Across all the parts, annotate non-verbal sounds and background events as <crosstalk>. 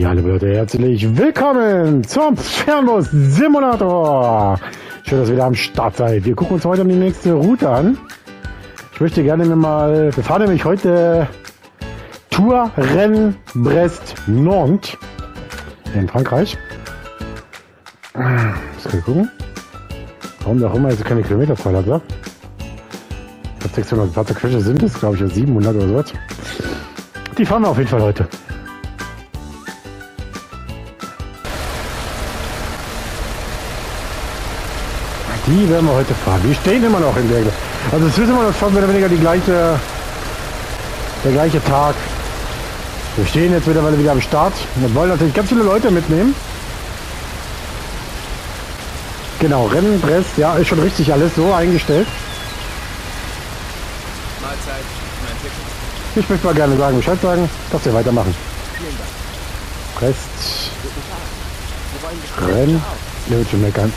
Ja, liebe Leute, herzlich willkommen zum Fernbus Simulator. Schön, dass ihr wieder am Start seid. Wir gucken uns heute die nächste Route an. Ich möchte gerne mal, wir fahren nämlich heute Tour Rennes Brest Nantes in Frankreich. Das wir gucken. Warum auch immer jetzt keine Kilometerzahl hat? Ich glaube 600 Fahrzeugquetsche sind es, glaube ich, 700 oder so. Die fahren wir auf jeden Fall heute. Die werden wir heute fahren. Die stehen immer noch in der. Also es ist immer noch fast mehr oder weniger die gleiche, der gleiche Tag. Wir stehen jetzt mittlerweile wieder am Start und wollen natürlich ganz viele Leute mitnehmen. Genau, Rennen, Press, ja, ist schon richtig alles so eingestellt. Mahlzeit, mein Ticket. Ich möchte mal gerne sagen, Bescheid sagen, dass wir weitermachen. Vielen Dank. Wir Gespräch Rennen. Nö, schon meckern.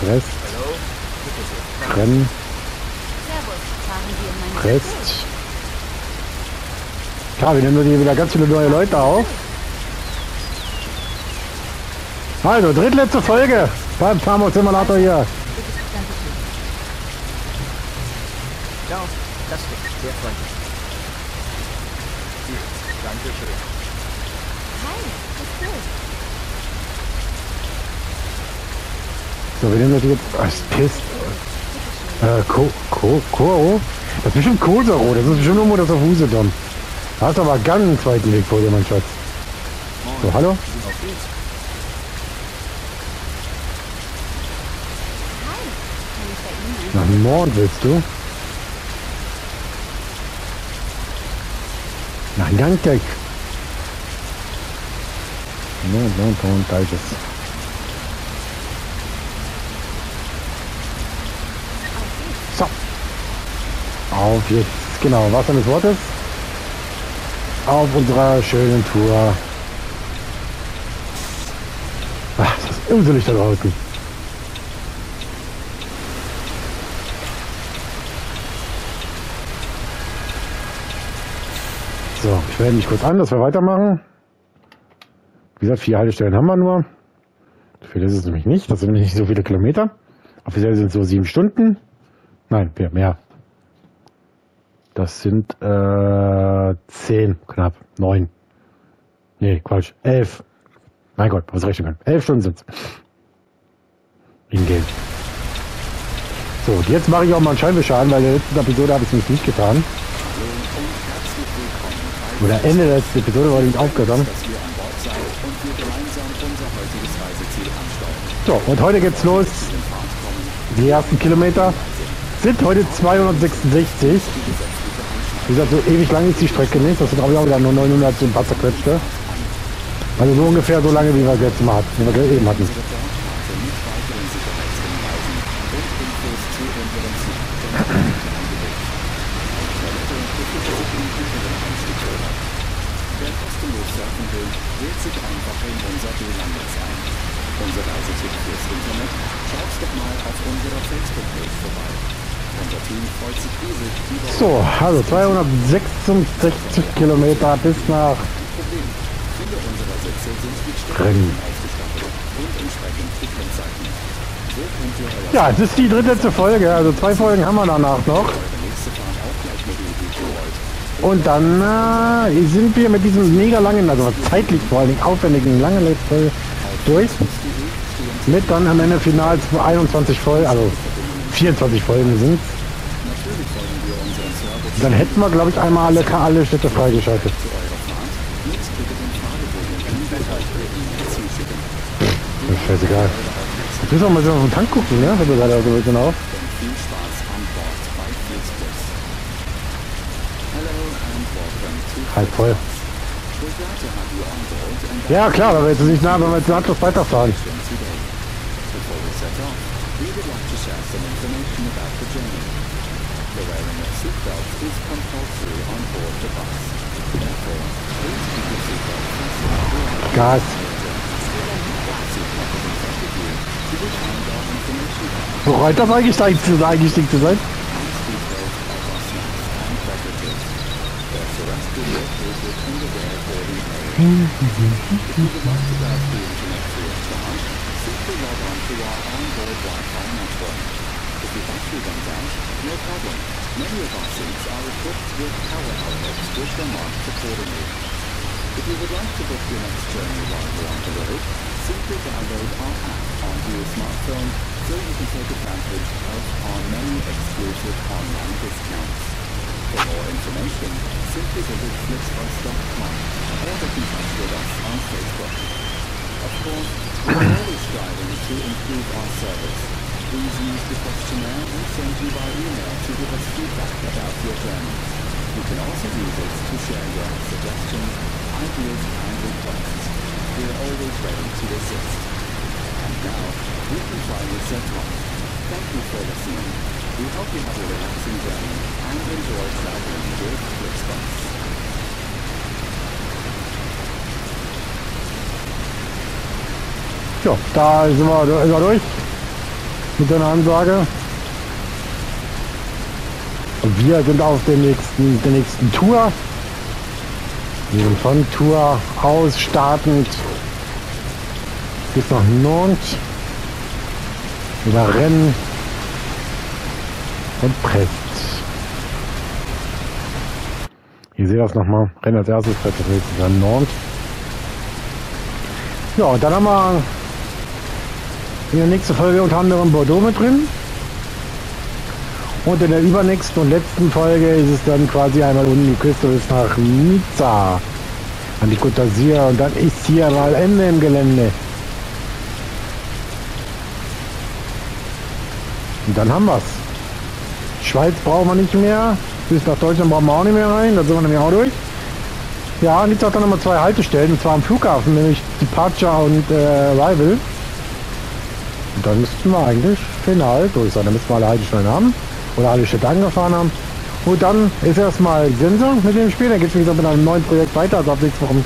Charlie? Sehr freundlich. Rest, Hallo? Bitte sehr. Rennen, Servus, fahren Sie in mein Rest. Klar, wir nehmen hier wieder ganz viele neue Leute auf. Also, drittletzte Folge beim Farmhouse Simulator hier. Danke schön. Ciao. Das geht. Sehr freundlich. Gut. Dankeschön. Hi, ist gut. So, wir nehmen das jetzt. Ist pisst. Äh, Ko, Ko, Koro? Das ist bestimmt Kosero, das ist bestimmt nur das auf Usedom. Da hast du aber ganz einen zweiten Weg vor dir, mein Schatz. So, hallo? Nach Nord willst du? Nach Nantek. Nord, Nord, Nord, da ist So. Auf jetzt, genau, was dann des Wortes? Auf unserer schönen Tour. Ach, das ist unselig da draußen. So, ich melde mich kurz an, dass wir weitermachen. Wie gesagt, vier Haltestellen haben wir nur. So viel ist es nämlich nicht. Das sind nämlich nicht so viele Kilometer. Offiziell sind es so sieben Stunden. Nein, mehr. mehr. Das sind äh, zehn, knapp, neun. Nee, Quatsch, elf. Mein Gott, was rechnen können. Elf Stunden sind's. In-game. So, und jetzt mache ich auch mal einen Scheinwischer an, weil in der letzten Episode habe ich es nicht getan. Oder Ende der letzten Episode war ich nicht aufgehört. So, und heute geht's los. Die ersten Kilometer sind heute 266. Wie gesagt, so ewig lang ist die Strecke nicht. Das sind auch wieder nur 900 so ein paar. Also so ungefähr so lange, wie wir jetzt mal hatten, wie wir eben hatten. Wer kostenlos surfen will, wählt sich einfach in unser D-Landes ein. Unser Reisetipp fürs Internet, schaut doch mal auf unserer Facebook-Page vorbei. Unser Team freut sich riesig über So, also 266 Kilometer bis nach euer Ja, es ist die dritte Folge, also zwei Folgen haben wir danach noch. Und dann äh, sind wir mit diesem mega langen, also zeitlich vor Dingen aufwendigen langen Play durch. Mit dann am Ende final 21 Folgen, also 24 Folgen sind. Dann hätten wir, glaube ich, einmal alle, alle Städte freigeschaltet. Ist scheißegal. Jetzt müssen wir mal so auf den Tank gucken, ne? Wenn wir gerade so genau. Halb voll. Ja, klar, weil wir jetzt nicht nah, wenn wir jetzt nahtlos weiterfahren. we would like to share some information about the journey. The wearing of seatbelts is compulsory on board the bus. Therefore, please keep your seatbelt Gas. Bereut das eingestiegen zu sein, eingestiegen zu sein? seatbelt located Many of our seats are equipped with power outlets which are marked accordingly. If you would like to book your next journey while you're on the road, simply download our app onto your smartphone so you can take advantage of our many exclusive online discounts. For more information, simply visit flixbus.com or get in touch with us on Facebook. Of course, we are always striving to improve our service. Please use the questionnaire we send you by email to give us feedback about your journey. You can also use it to share your suggestions, ideas, and requests. We are always ready to assist. And now, we can finally set off. Thank you for listening. We hope you have a relaxing journey and enjoy traveling with Flixbus. Ja, da sind wir, durch mit der Ansage. Und wir sind auf der nächsten, der nächsten Tour. Wir sind von Tour aus startend bis nach Nantes über Rennes und Brest. Ihr seht das nochmal. Rennes als erstes, Brest als nächstes, dann Nantes. Ja, und dann haben wir in der nächsten Folge unter anderem Bordeaux mit drin. Und in der übernächsten und letzten Folge ist es dann quasi einmal unten die Küste bis nach Nizza. An die d'Azur. Und dann ist hier mal Ende im Gelände. Und dann haben wir's. Schweiz brauchen wir nicht mehr. Bis nach Deutschland brauchen wir auch nicht mehr rein. Da sind wir nämlich auch durch. Ja, Nizza hat dann nochmal zwei Haltestellen. Und zwar am Flughafen, nämlich Departure und äh, Arrival. Und dann müssten wir eigentlich final durch sein. Dann müssten wir alle Haltestellen haben oder alle Städte angefahren haben. Und dann ist erstmal Sense mit dem Spiel. Dann geht es wie mit einem neuen Projekt weiter. Also ab nächste Woche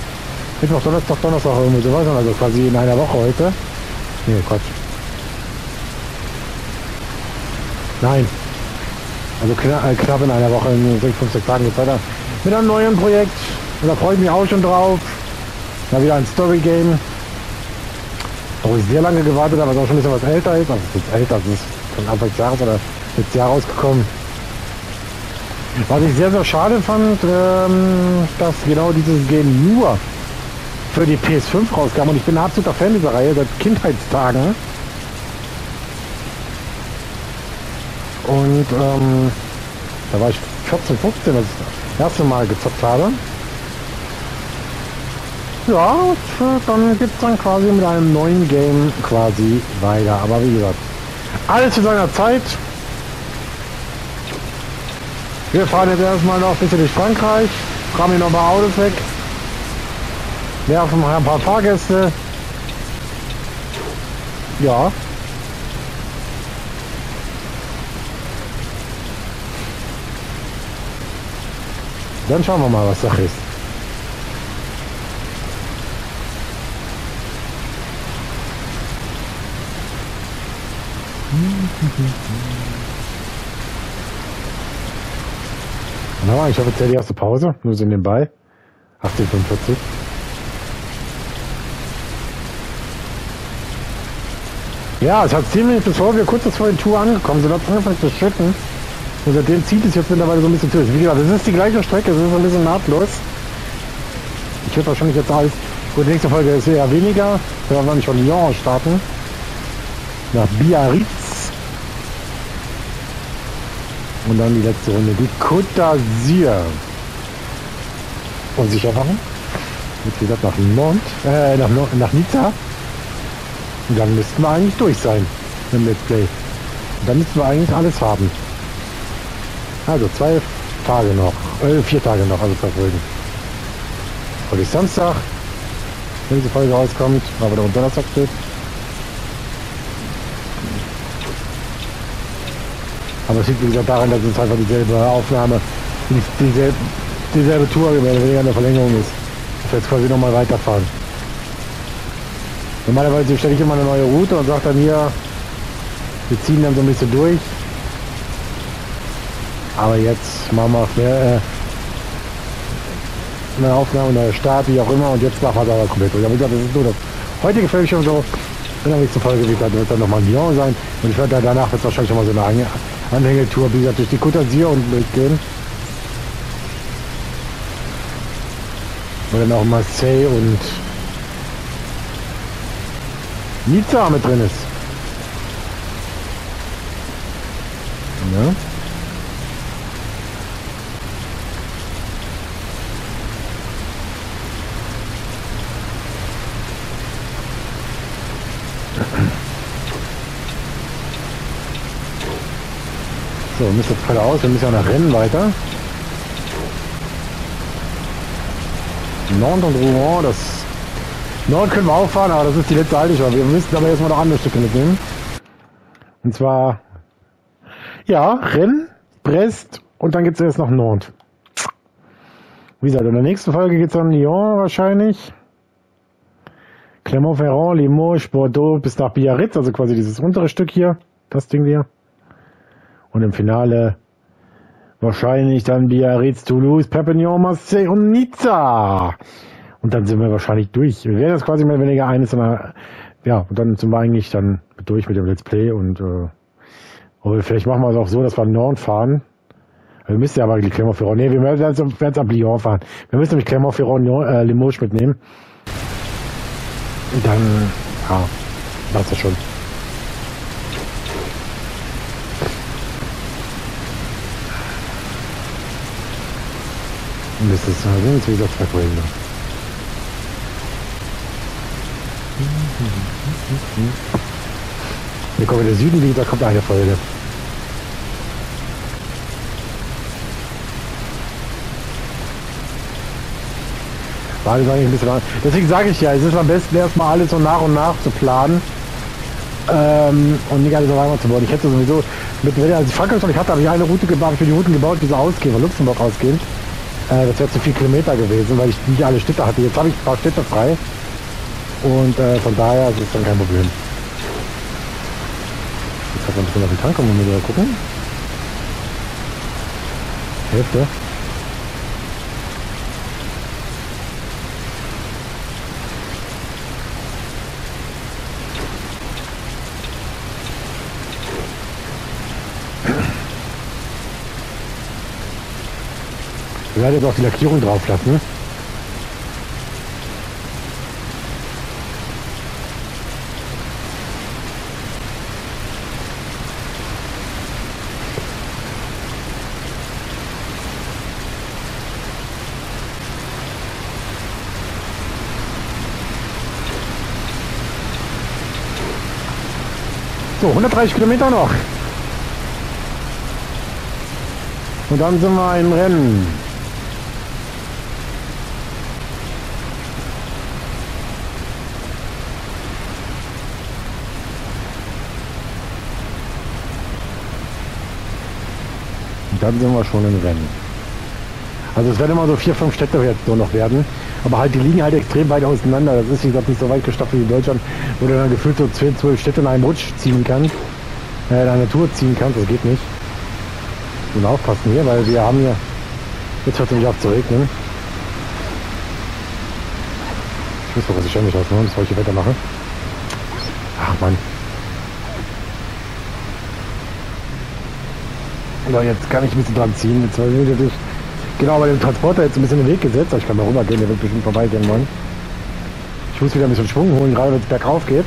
Mittwoch, Donnerstag, Donnerstag irgendwie sowas. Also quasi in einer Woche heute. Nee, Quatsch. Nein. Also knapp, äh, knapp in einer Woche, in 6, 5, 6 Tagen geht's weiter. Mit einem neuen Projekt. Und da freue ich mich auch schon drauf. Mal wieder ein Story-Game. Wo ich sehr lange gewartet habe, was auch schon ein bisschen was älter ist. Also ist älter, es ist von Anfang des Jahres oder letztes Jahr rausgekommen. Was ich sehr, sehr schade fand, ähm, dass genau dieses Game nur für die PS5 rauskam. Und ich bin ein absoluter Fan dieser Reihe seit Kindheitstagen. Und ähm, da war ich 14, 15, als ich das erste Mal gezockt habe. Ja, dann gibt es dann quasi mit einem neuen Game quasi weiter. Aber wie gesagt, alles zu seiner Zeit. Wir fahren jetzt erstmal noch ein bisschen durch Frankreich, rammen hier noch mal Autos weg, werfen mal ein paar Fahrgäste. Ja. Dann schauen wir mal, was Sache ist. Na, ich habe jetzt ja die erste Pause, nur so nebenbei. 1845. Ja, es hat ziemlich, bevor wir kurz vor der Tour angekommen sind, hat es angefangen zu schütten. Und seitdem zieht es jetzt mittlerweile so ein bisschen durch. Wie gesagt, es ist die gleiche Strecke, es ist ein bisschen nahtlos. Ich würde wahrscheinlich jetzt alles. Gut, nächste Folge ist eher weniger. Wir werden dann schon Lyon starten. Nach Biarritz. Und dann die letzte Runde, die Côte d'Azur. Unsicher machen. Jetzt wieder nach Nantes, äh, nach, nach Nizza. Und dann müssten wir eigentlich durch sein im Let's Play. Und dann müssten wir eigentlich alles haben. Also zwei Tage noch, äh, vier Tage noch, also zwei Folgen. Heute ist Samstag, wenn diese Folge rauskommt, aber da Donnerstag steht. Aber es liegt wie gesagt daran, dass es einfach dieselbe Aufnahme, die- dieselbe, dieselbe Tour mehr oder eine Verlängerung ist. Ich werde jetzt quasi nochmal weiterfahren. Normalerweise stelle ich immer eine neue Route und sage dann hier, wir ziehen dann so ein bisschen durch. Aber jetzt machen wir mehr, äh, neue Aufnahme, neuer Start, wie auch immer. Und jetzt machen wir es aber komplett durch. Aber gesagt, das ist nur das heutige Filmchen so. In der nächsten Folge wird dann, wird dann nochmal Lyon sein. Und ich werde danach wird wahrscheinlich nochmal so eine Anhängetour, wie gesagt, durch die d'Azur und durchgehen. Wo dann auch Marseille und Nizza mit drin ist. Ja. Wir müssen jetzt geradeaus, wir müssen ja nach Rennen weiter. Nantes und Rouen, das Nord können wir auch fahren, aber das ist die letzte Haltestelle. Wir müssen aber erstmal noch andere Stücke mitnehmen. Und zwar, ja, Rennes, Brest und dann geht es erst nach Nantes. Wie gesagt, in der nächsten Folge geht es dann Lyon wahrscheinlich. Clermont-Ferrand, Limoges, Bordeaux bis nach Biarritz, also quasi dieses untere Stück hier, das Ding hier. Und im Finale wahrscheinlich dann Biarritz, Toulouse, Perpignan, Marseille und Nizza. Und dann sind wir wahrscheinlich durch. Wir werden das quasi mehr oder weniger eines, dann, ja, und dann sind wir eigentlich dann durch mit dem Let's Play und äh, oder vielleicht machen wir es auch so, dass wir Nord fahren. Wir müssen ja aber die Clermont-Ferrand, nee, wir werden jetzt, jetzt ab Lyon fahren. Wir müssen nämlich Clermont-Ferrand, äh, Limoges mitnehmen. Und dann, ja, war's das schon. Das ist, äh, jetzt wie gesagt, Verquälder. Hier kommt der Süden wieder, da kommt eine Folge. War das eigentlich ein bisschen lang. Deswegen sage ich ja, es ist am besten erstmal alles so nach und nach zu planen. Ähm, und nicht alles auf einmal zu bauen. Ich hätte sowieso, mit, wenn ich- als ich Frankreich noch nicht hatte, habe ich eine Route gebaut, für die Routen gebaut, die so ausgehen, von Luxemburg ausgehen. Äh, das wäre zu viel Kilometer gewesen, weil ich nicht alle Städte hatte. Jetzt habe ich ein paar Städte frei. Und äh, von daher ist es dann kein Problem. Jetzt hat man ein bisschen auf den Tank, wir mal gucken. Hälfte. Ich werde jetzt auch die Lackierung drauf lassen. So, 130 Kilometer noch. Und dann sind wir im Rennen. Dann sind wir schon im Rennen. Also es werden immer so vier, fünf Städte jetzt nur noch werden. Aber halt, die liegen halt extrem weit auseinander. Das ist, wie gesagt, nicht so weit gestaffelt wie Deutschland, wo du dann gefühlt so 10, 12 Städte in einem Rutsch ziehen kannst. Äh, in einer Tour ziehen kannst, das geht nicht. Und aufpassen hier, weil wir haben hier... Jetzt hört es nämlich auf zu regnen. Ich muss doch was ich ständig ausmachen, bevor ich hier weitermache. Ach Mann. So, jetzt kann ich ein bisschen dran ziehen. Jetzt will ich natürlich genau bei dem Transporter jetzt ein bisschen in den Weg gesetzt. Ich kann mal rübergehen, der wird bestimmt vorbeigehen wollen. Ich muss wieder ein bisschen Schwung holen, gerade wenn es bergauf geht.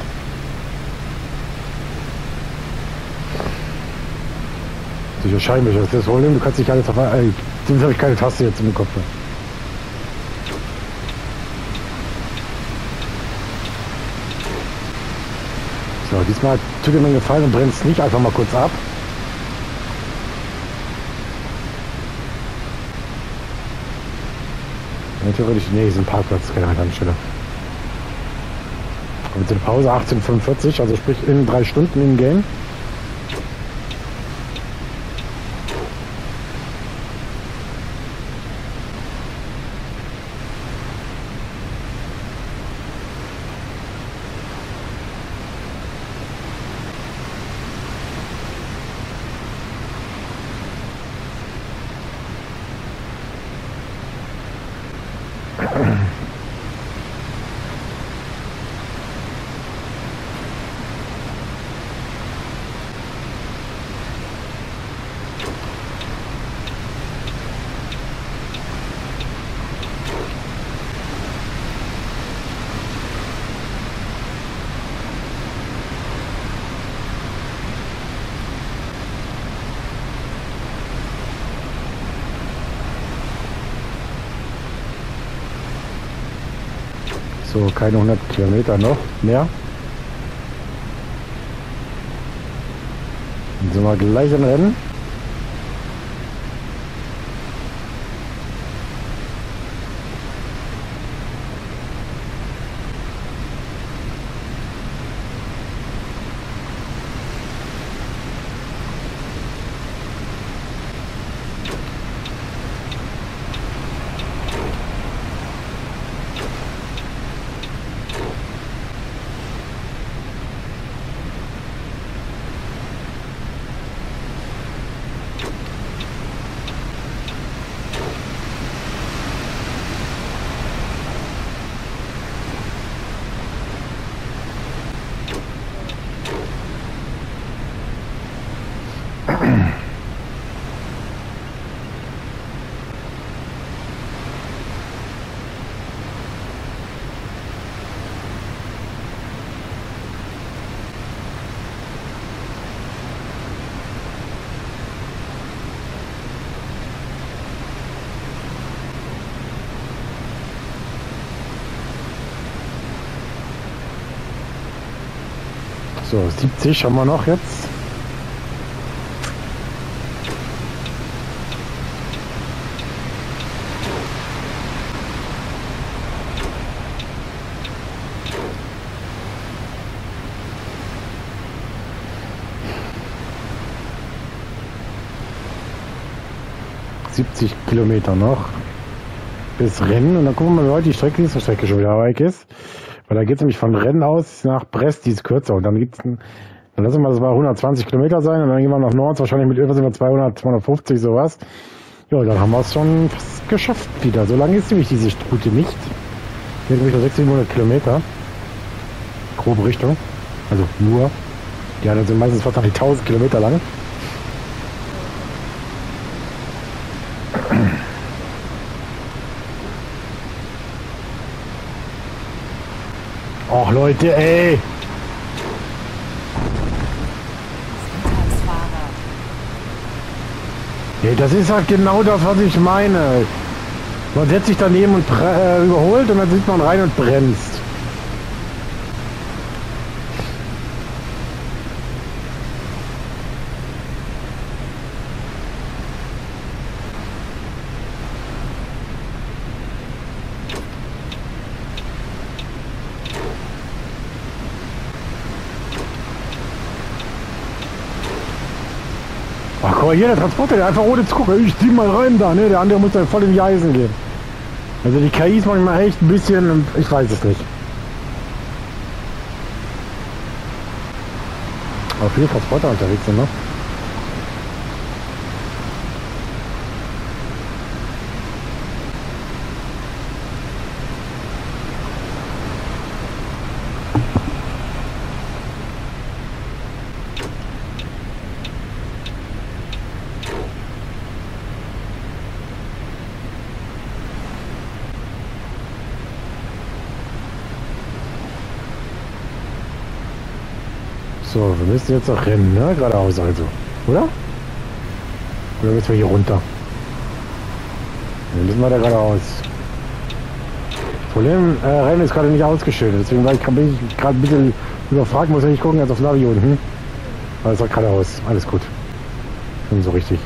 Sicher Scheinwischer, das ist das Problem. Du kannst nicht alles auf einmal. Sonst habe ich keine Taste jetzt im Kopf. So, diesmal tut dir mir Gefallen und bremst nicht einfach mal kurz ab. Ja, theoretisch, nee, ist ein Parkplatz, keine Tankstelle. Mit der Pause 18.45, also sprich in drei Stunden im Game. Keine 100 Kilometer noch mehr. Dann sind wir gleich im Rennen. So, 70 haben wir noch jetzt. ...70 Kilometer noch bis Rennen und dann gucken wir mal, wie weit die Strecke, diese Strecke schon wieder weg ist. Weil da geht es nämlich von Rennen aus nach Brest, die ist kürzer. Und dann gibt's ein, dann lassen wir mal, das mal 120 Kilometer sein und dann gehen wir nach Nord, wahrscheinlich mit über sind wir 200, 250 sowas. Ja, dann haben wir es schon geschafft wieder. So lange ist nämlich diese Route nicht. Hier nämlich nur 600 Kilometer. Grobe Richtung. Also nur. Die anderen sind meistens fast 1000 Kilometer lang. Och Leute, ey! Nee, das ist halt genau das, was ich meine. Man setzt sich daneben und äh, überholt und dann sieht man rein und bremst. Ach guck mal hier, der Transporter, der einfach ohne zu gucken, ich zieh mal rein da, ne? Der andere muss da voll in die Eisen gehen. Also die KI ist manchmal echt ein bisschen, ich weiß es nicht. Aber viele Transporter unterwegs sind, ne? Müssen jetzt auch rennen, ne? Geradeaus also. Oder? Oder müssen wir hier runter? Dann müssen wir da geradeaus. Problem, äh, Rennen ist gerade nicht ausgeschildert, deswegen war ich, bin ich gerade ein bisschen überfragt, muss ich gucken, jetzt auf Navi unten. Aber es sagt geradeaus, alles gut. Schon so richtig.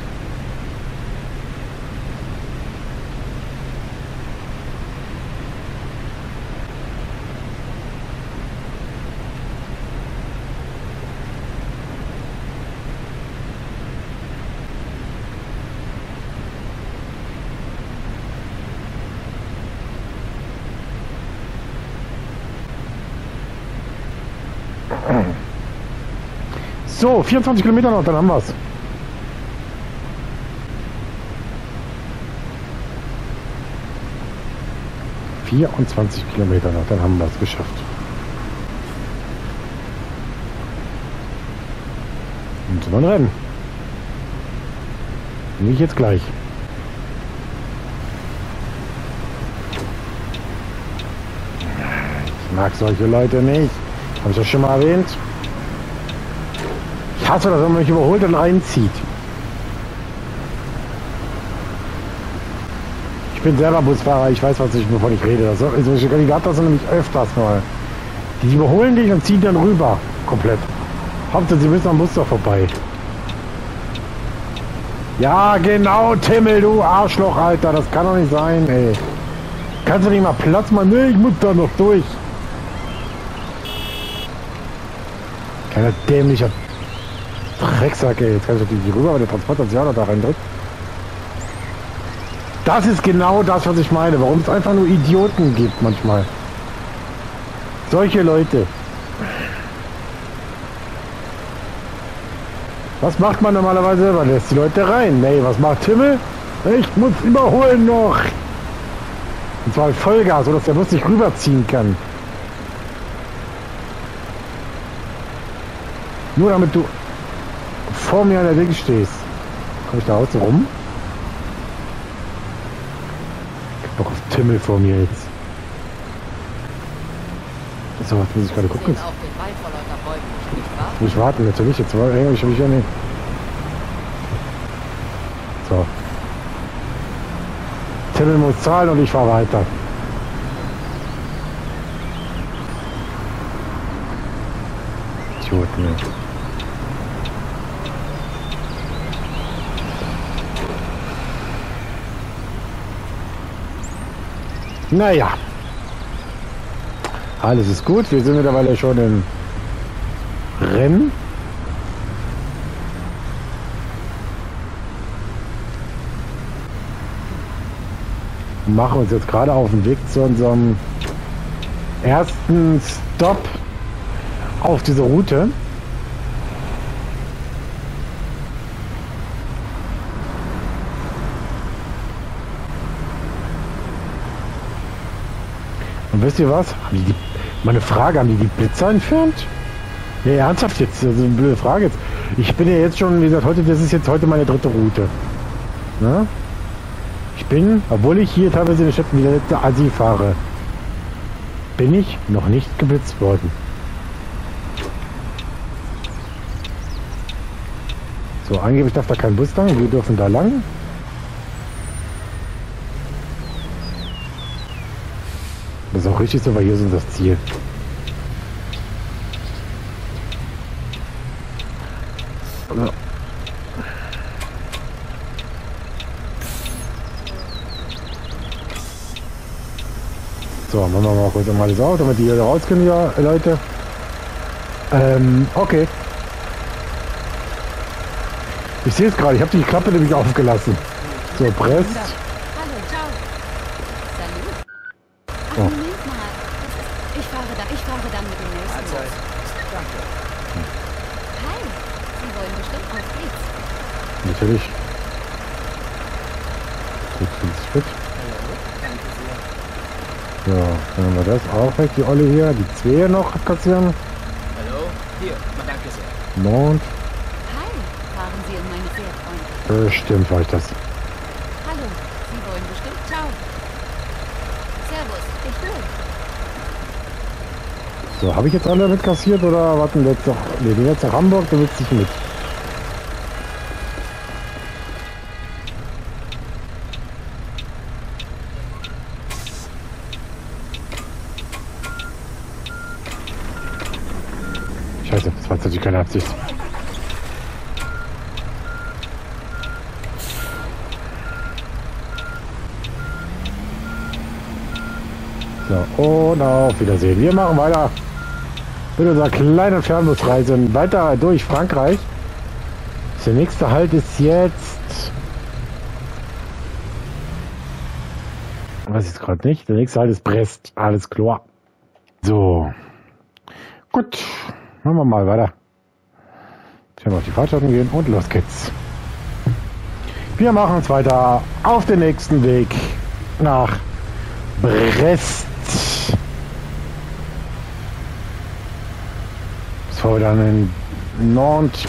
So, 24 Kilometer noch, dann haben wir's. Vierundzwanzig Kilometer noch, dann haben wir es geschafft. Und wir im Rennen. Nicht jetzt gleich. Ich mag solche Leute nicht. Habe ich das schon mal erwähnt? Hasse das, wenn man mich überholt und reinzieht. Ich bin selber Busfahrer, ich weiß, was ich, wovon ich rede. Das, solche Kandidaten sind nämlich öfters mal. Die überholen dich und ziehen dann rüber. Komplett. Hauptsache, sie müssen am Muster vorbei. Ja, genau, Timmel, du Arschloch, Alter. Das kann doch nicht sein, ey. Kannst du nicht mal Platz machen? Nee, ich muss da noch durch. Keiner dämlicher Drecksack, ey. Jetzt kann ich natürlich nicht rüber, aber der Transporter sich auch noch da reindrückt. Das ist genau das, was ich meine. Warum es einfach nur Idioten gibt manchmal. Solche Leute. Was macht man normalerweise? Man lässt die Leute rein. Nee, was macht Himmel? Ich muss überholen noch. Und zwar Vollgas, sodass der Bus nicht rüberziehen kann. Nur damit du vor mir an der Ding stehst. Komme ich da außen rum? Ich hab Bock auf Timmel vor mir jetzt. So, was muss ich gerade gucken? Nicht warten, natürlich. Jetzt war ich mich ja nicht. So. Timmel muss zahlen und ich fahre weiter. Idioten. ey. Naja. Alles ist gut. Wir sind mittlerweile schon im Rennen. Machen uns jetzt gerade auf den Weg zu unserem ersten Stop auf dieser Route. Und wisst ihr was? Haben die die, meine Frage, haben die die Blitzer entfernt? Nee, ernsthaft jetzt, ist eine blöde Frage jetzt. Ich bin ja jetzt schon, wie gesagt, heute, das ist jetzt heute meine dritte Route. Ne? Ich bin, obwohl ich hier teilweise in den Städten wie der letzte Asi fahre, bin ich noch nicht geblitzt worden. So, angeblich darf da kein Bus lang, wir dürfen da lang. Das ist auch richtig so, weil hier ist unser Ziel. Ja. So, machen wir mal kurz einmal das Auto, damit die hier raus können, ja, Leute. Ähm, okay. Ich sehe es gerade, ich habe die Klappe nämlich aufgelassen. So, Brest. Hallo, ciao. Salut. Ach, Oh. Moment mal. Das ist, ich fahre da, ich fahre dann mit dem nächsten Mahlzeit. Bus. Danke. Hi. Sie wollen bestimmt auf geht's. Natürlich. Gut, fünfzig Stück. Hallo. Danke sehr. So, dann haben wir das auch weg, die Olle hier. Die zwei noch abkassieren. Hallo. Hier. Ma- Danke sehr. Mond. Hi. Fahren Sie in meine Fährfreunde. Bestimmt war ich das. Hallo. Sie wollen bestimmt. Ciao. Servus. Ich will. So, habe ich jetzt alle mitkassiert oder warten wir jetzt noch? Ne, die jetzt nach Hamburg, du willst nicht mit. Scheiße, das war jetzt natürlich keine Absicht. So, und auf Wiedersehen. Wir machen weiter mit unserer kleinen Fernbusreise weiter durch Frankreich. Der nächste Halt ist jetzt. Ich jetzt gerade nicht. Der nächste Halt ist Brest. Alles klar. So. Gut. Machen wir mal weiter. Werden wir auf die Fahrtschatten gehen und los geht's. Wir machen uns weiter auf den nächsten Weg nach Brest. Bevor wir dann in Nantes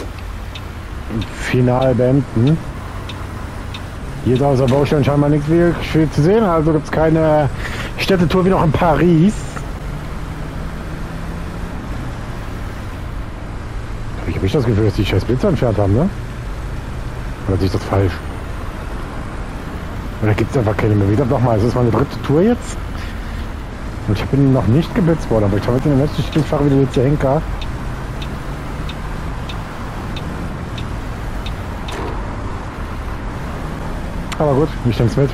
final beenden. Hier ist außer Baustellen scheinbar nichts viel zu sehen, also gibt es keine Städtetour wie noch in Paris. Ich habe nicht das Gefühl, dass die scheiß Blitzer entfernt haben, ne? Oder sehe ich das falsch? Oder gibt es einfach keine mehr? Wieder nochmal, es ist meine dritte Tour jetzt. Und ich bin noch nicht geblitzt worden, aber ich habe jetzt in der letzten Stimmfahrer wieder jetzt der Henker. Aber gut, ich nehme es mit.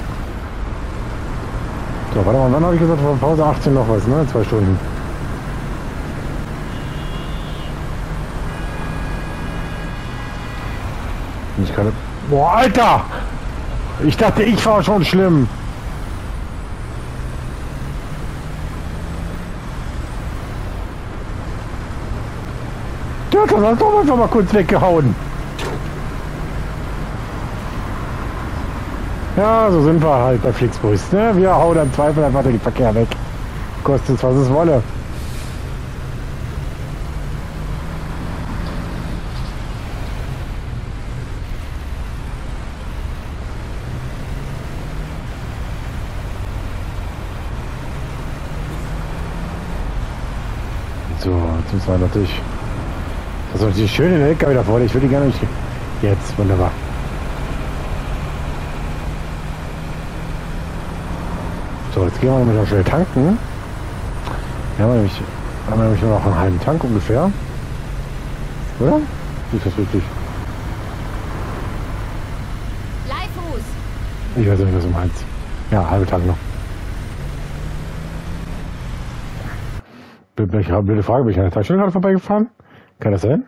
So, warte mal, wann habe ich gesagt, vor Pause 18 noch was, ne? Zwei Stunden. Ich kann. Boah, Alter! Ich dachte, ich war schon schlimm. Der hat das doch einfach mal kurz weggehauen. Ja, so sind wir halt bei Flixbus. Ne? Wir hauen im Zweifel einfach den Verkehr weg. Kostet es, was es wolle. So, wir natürlich. Das ist noch die schöne LKW da vorne. Ich würde die gerne nicht. Jetzt, wunderbar. So, jetzt gehen wir mal schnell tanken. Wir haben nämlich, haben wir nämlich nur noch einen halben Tank ungefähr. Oder? Ist das richtig? Ich weiß nicht, was du meinst. Ja, halbe Tank noch. Ich habe eine Frage, bin ich an der Tankstelle gerade vorbeigefahren? Kann das sein?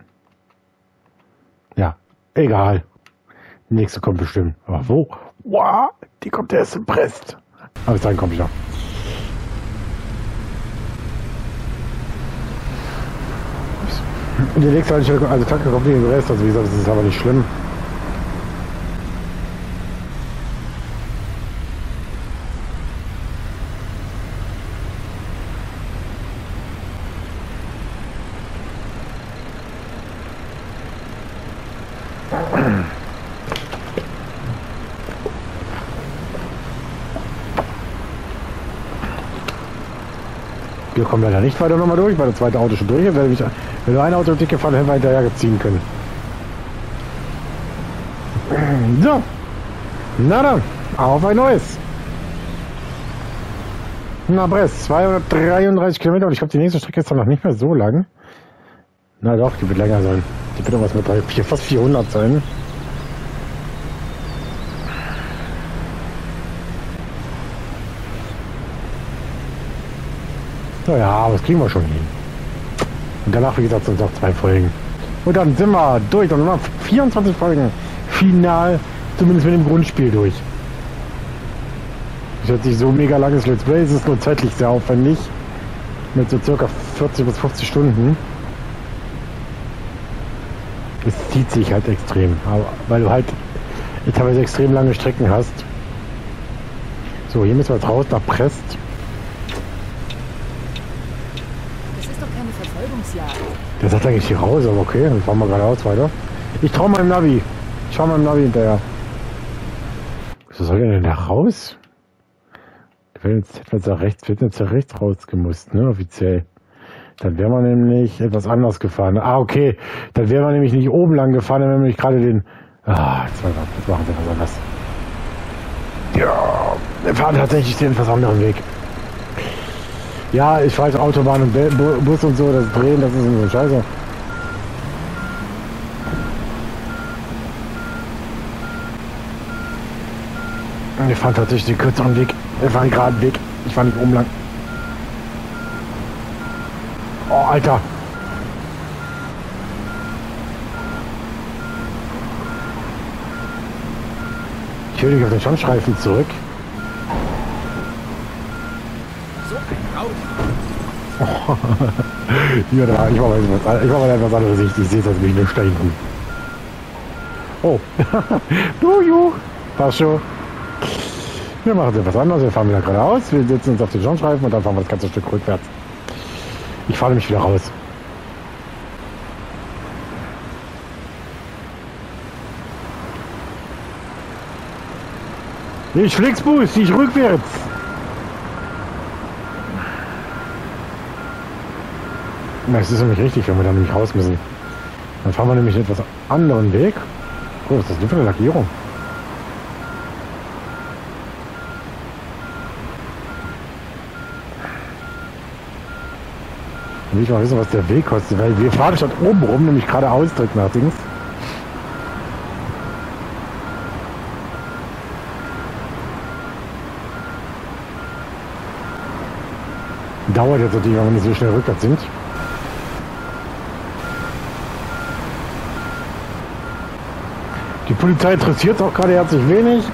Ja, egal. Die nächste kommt bestimmt. Aber wo? Wow, die kommt erst im Brest. Aber dahin komme ich noch. Die nächste Haltestelle, also Tanke kommt nicht in den Rest, also wie gesagt, das ist aber nicht schlimm. Wir kommen leider nicht weiter nochmal durch, weil das zweite Auto schon durch ist. Wenn, ich, wenn du ein Auto dick gefahren hätten wir hinterher ziehen können. So. Na dann, auf ein neues. Na Brest, 233 Kilometer und ich glaube die nächste Strecke ist dann noch nicht mehr so lang. Na doch, die wird länger sein. Die wird irgendwas mit drei- vier- fast 400 sein. Naja, aber das kriegen wir schon hin. Und danach, wie gesagt, sind noch zwei Folgen. Und dann sind wir durch. Dann sind wir 24 Folgen. Final, zumindest mit dem Grundspiel durch. Das hört sich so mega langes Let's Play. Es ist nur zeitlich sehr aufwendig. Mit so circa 40 bis 50 Stunden. Es zieht sich halt extrem. Aber, weil du halt teilweise extrem lange Strecken hast. So, hier müssen wir jetzt raus nach Brest. Das ist doch keine Verfolgungsjagd. Der sagt eigentlich hier raus, aber okay, dann fahren wir geradeaus weiter. Ich trau meinem Navi. Ich schau meinem Navi hinterher. Wieso soll der denn da raus? Der will jetzt nach rechts, wird jetzt nach rechts rausgemusst, ne, offiziell. Dann wäre man nämlich etwas anders gefahren. Ah, okay. Dann wäre man nämlich nicht oben lang gefahren, dann wäre nämlich gerade den. Ah, jetzt, jetzt machen wir was anders. Ja, wir fahren tatsächlich den etwas anderen Weg. Ja, ich weiß, Autobahn und Bus und so, das Drehen, das ist nur scheiße. Wir fahren tatsächlich den kürzeren Weg. Fahren den geraden Weg. Ich fahre nicht oben lang. Oh, Alter. Ich höre dich auf den Schornstreifen zurück. <laughs> da, ich mache mal ich mach mal etwas anderes. Ich, ich sehe es als mich nur da hinten. Oh. <laughs> du, ju. Passt schon. Wir machen etwas anderes. Wir fahren wieder geradeaus. Wir setzen uns auf den Schornstreifen und dann fahren wir das ganze Stück rückwärts. Ich fahre nämlich wieder raus. Nicht Flixbus, nicht rückwärts. Es ist nämlich richtig, wenn wir da nämlich raus müssen. Dann fahren wir nämlich einen etwas anderen Weg. Oh, was ist das denn für eine Lackierung? Dann will ich mal wissen, was der Weg kostet, weil wir fahren statt oben rum, nämlich geradeaus direkt nach Dings. Dauert jetzt natürlich, wenn wir nicht so schnell rückwärts sind. Polizei interessiert es auch gerade herzlich wenig.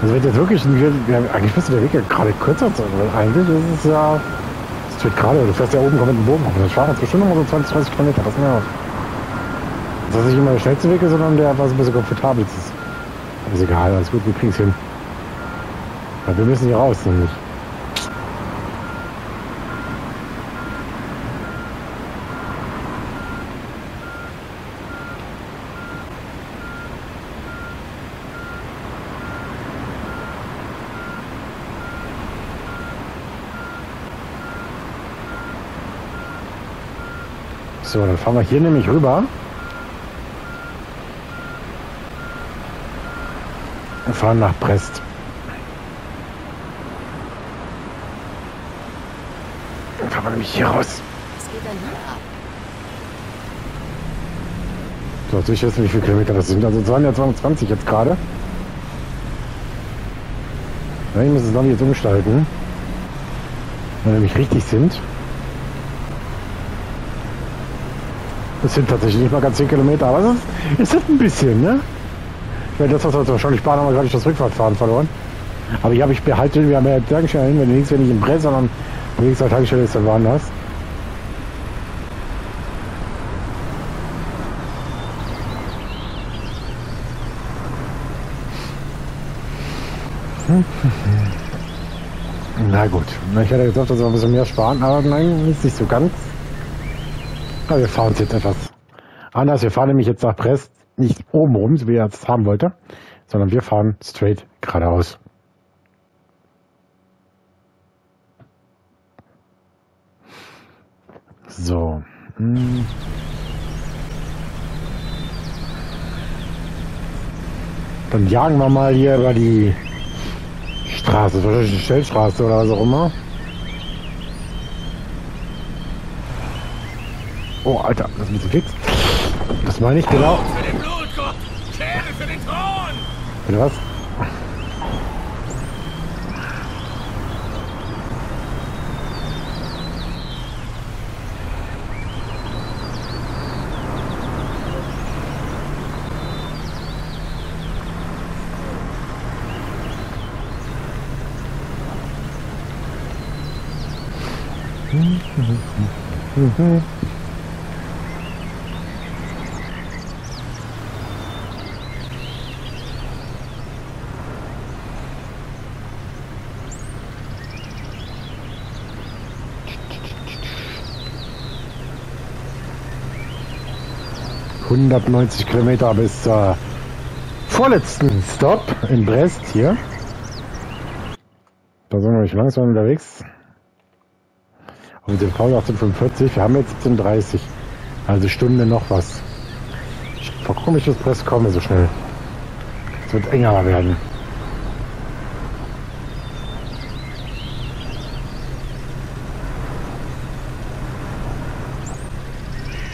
Also wenn jetzt wirklich, ein, ja, eigentlich müsste der Weg ja gerade kürzer sein, weil eigentlich ist es ja, es wird gerade, du fährst ja oben komplett den Bogen hoch. Ich fahre jetzt bestimmt noch mal so 20, 30 Kilometer, das nervt. Das ist nicht immer der schnellste Weg, sondern der, was ein bisschen komfortabel ist. Ist egal, alles gut, wir kriegen es hin. Weil wir müssen hier raus, nämlich. So, dann fahren wir hier nämlich rüber. Wir fahren nach Brest. Dann fahren wir nämlich hier raus. Was geht denn hier ab? So, ich wissen, wie viele Kilometer das sind. Also es waren ja 220 jetzt gerade. Ja, ich muss das Navi jetzt umgestalten. Wenn wir nämlich richtig sind. Das sind tatsächlich nicht mal ganz 10 Kilometer, aber es ist, ist ein bisschen, ne? Ich das, was wir jetzt wahrscheinlich sparen, haben wir gerade das Rückfahrtfahren verloren. Aber hier habe ich behalten, wir haben ja Tankstellen, wenn du nichts, wenn nicht im Brett, sondern die nächste Tankstelle ist dann woanders. <laughs> Na gut, ich hätte gesagt, dass wir ein bisschen mehr sparen, aber nein, ist nicht so ganz. Aber wir fahren es jetzt etwas anders. Wir fahren nämlich jetzt nach Brest nicht oben rum, wie er es haben wollte, sondern wir fahren straight geradeaus. So. hm. Dann jagen wir mal hier über die Straße, Stellstraße oder was auch immer. Oh, Alter, das ist ein bisschen fix. Das meine ich genau. Für für den Thron! Bitte was? <laughs> ...190 Kilometer bis zur vorletzten Stop in Brest hier. Da sind wir nämlich langsam unterwegs. Und den V 1845, wir haben jetzt 17.30 Also Stunde noch was. Ich vergucke mich, dass Brest komme so schnell. Es wird enger werden.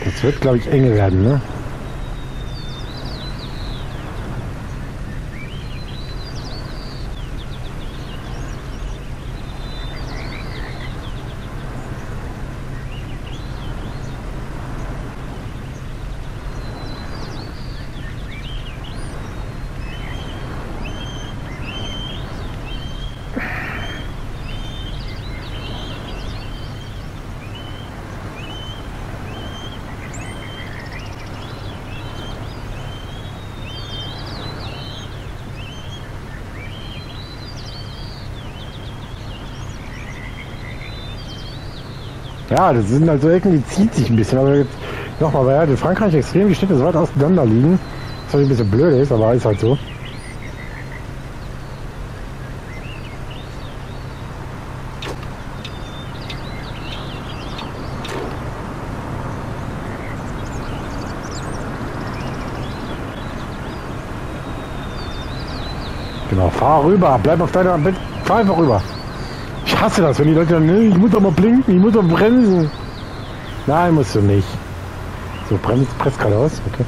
Das wird, glaube ich, enge werden, ne? Ja, das sind also irgendwie zieht sich ein bisschen. Aber jetzt nochmal, weil halt in Frankreich extrem die Städte so weit auseinander liegen. Was halt ein bisschen blöd ist, aber ist halt so. Genau, fahr rüber, bleib auf deiner, fahr einfach rüber. Ich hasse das, wenn die Leute "Nee, ich muss doch mal blinken, ich muss doch bremsen. Nein, musst du nicht. So, bremst, presst gerade aus, okay.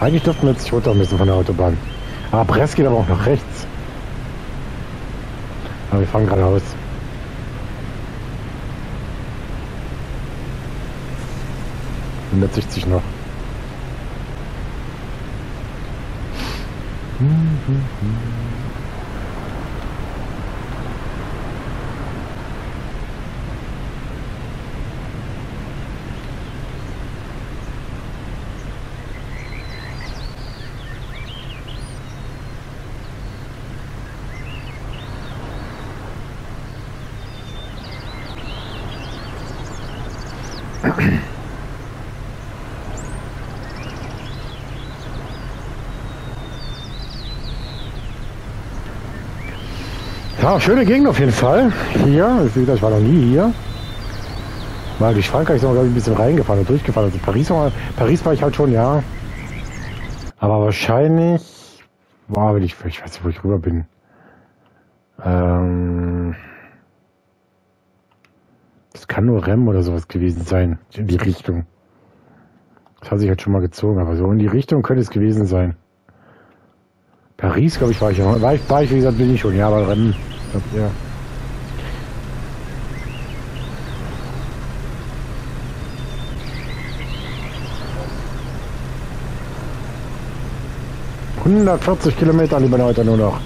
Eigentlich dürften wir jetzt runter müssen von der Autobahn. Aber Brest geht aber auch nach rechts. Aber wir fahren gerade aus. Hundertsechzig noch. Ja, schöne Gegend auf jeden Fall. Hier, ich war noch nie hier. Mal durch Frankreich sind wir, glaube ich, ein bisschen reingefahren und durchgefahren. Also Paris, war, Paris war ich halt schon, ja. Aber wahrscheinlich, boah, wenn ich, ich weiß nicht, wo ich rüber bin. Ähm, das kann nur Rem oder sowas gewesen sein, in die Richtung. Das hat sich halt schon mal gezogen, aber so in die Richtung könnte es gewesen sein. Paris, glaube ich, war ich noch. War ich, war ich, wie gesagt, bin ich schon. Ja, aber Rennen. glaub, Ja. ...140 Kilometer, liebe Leute, nur noch.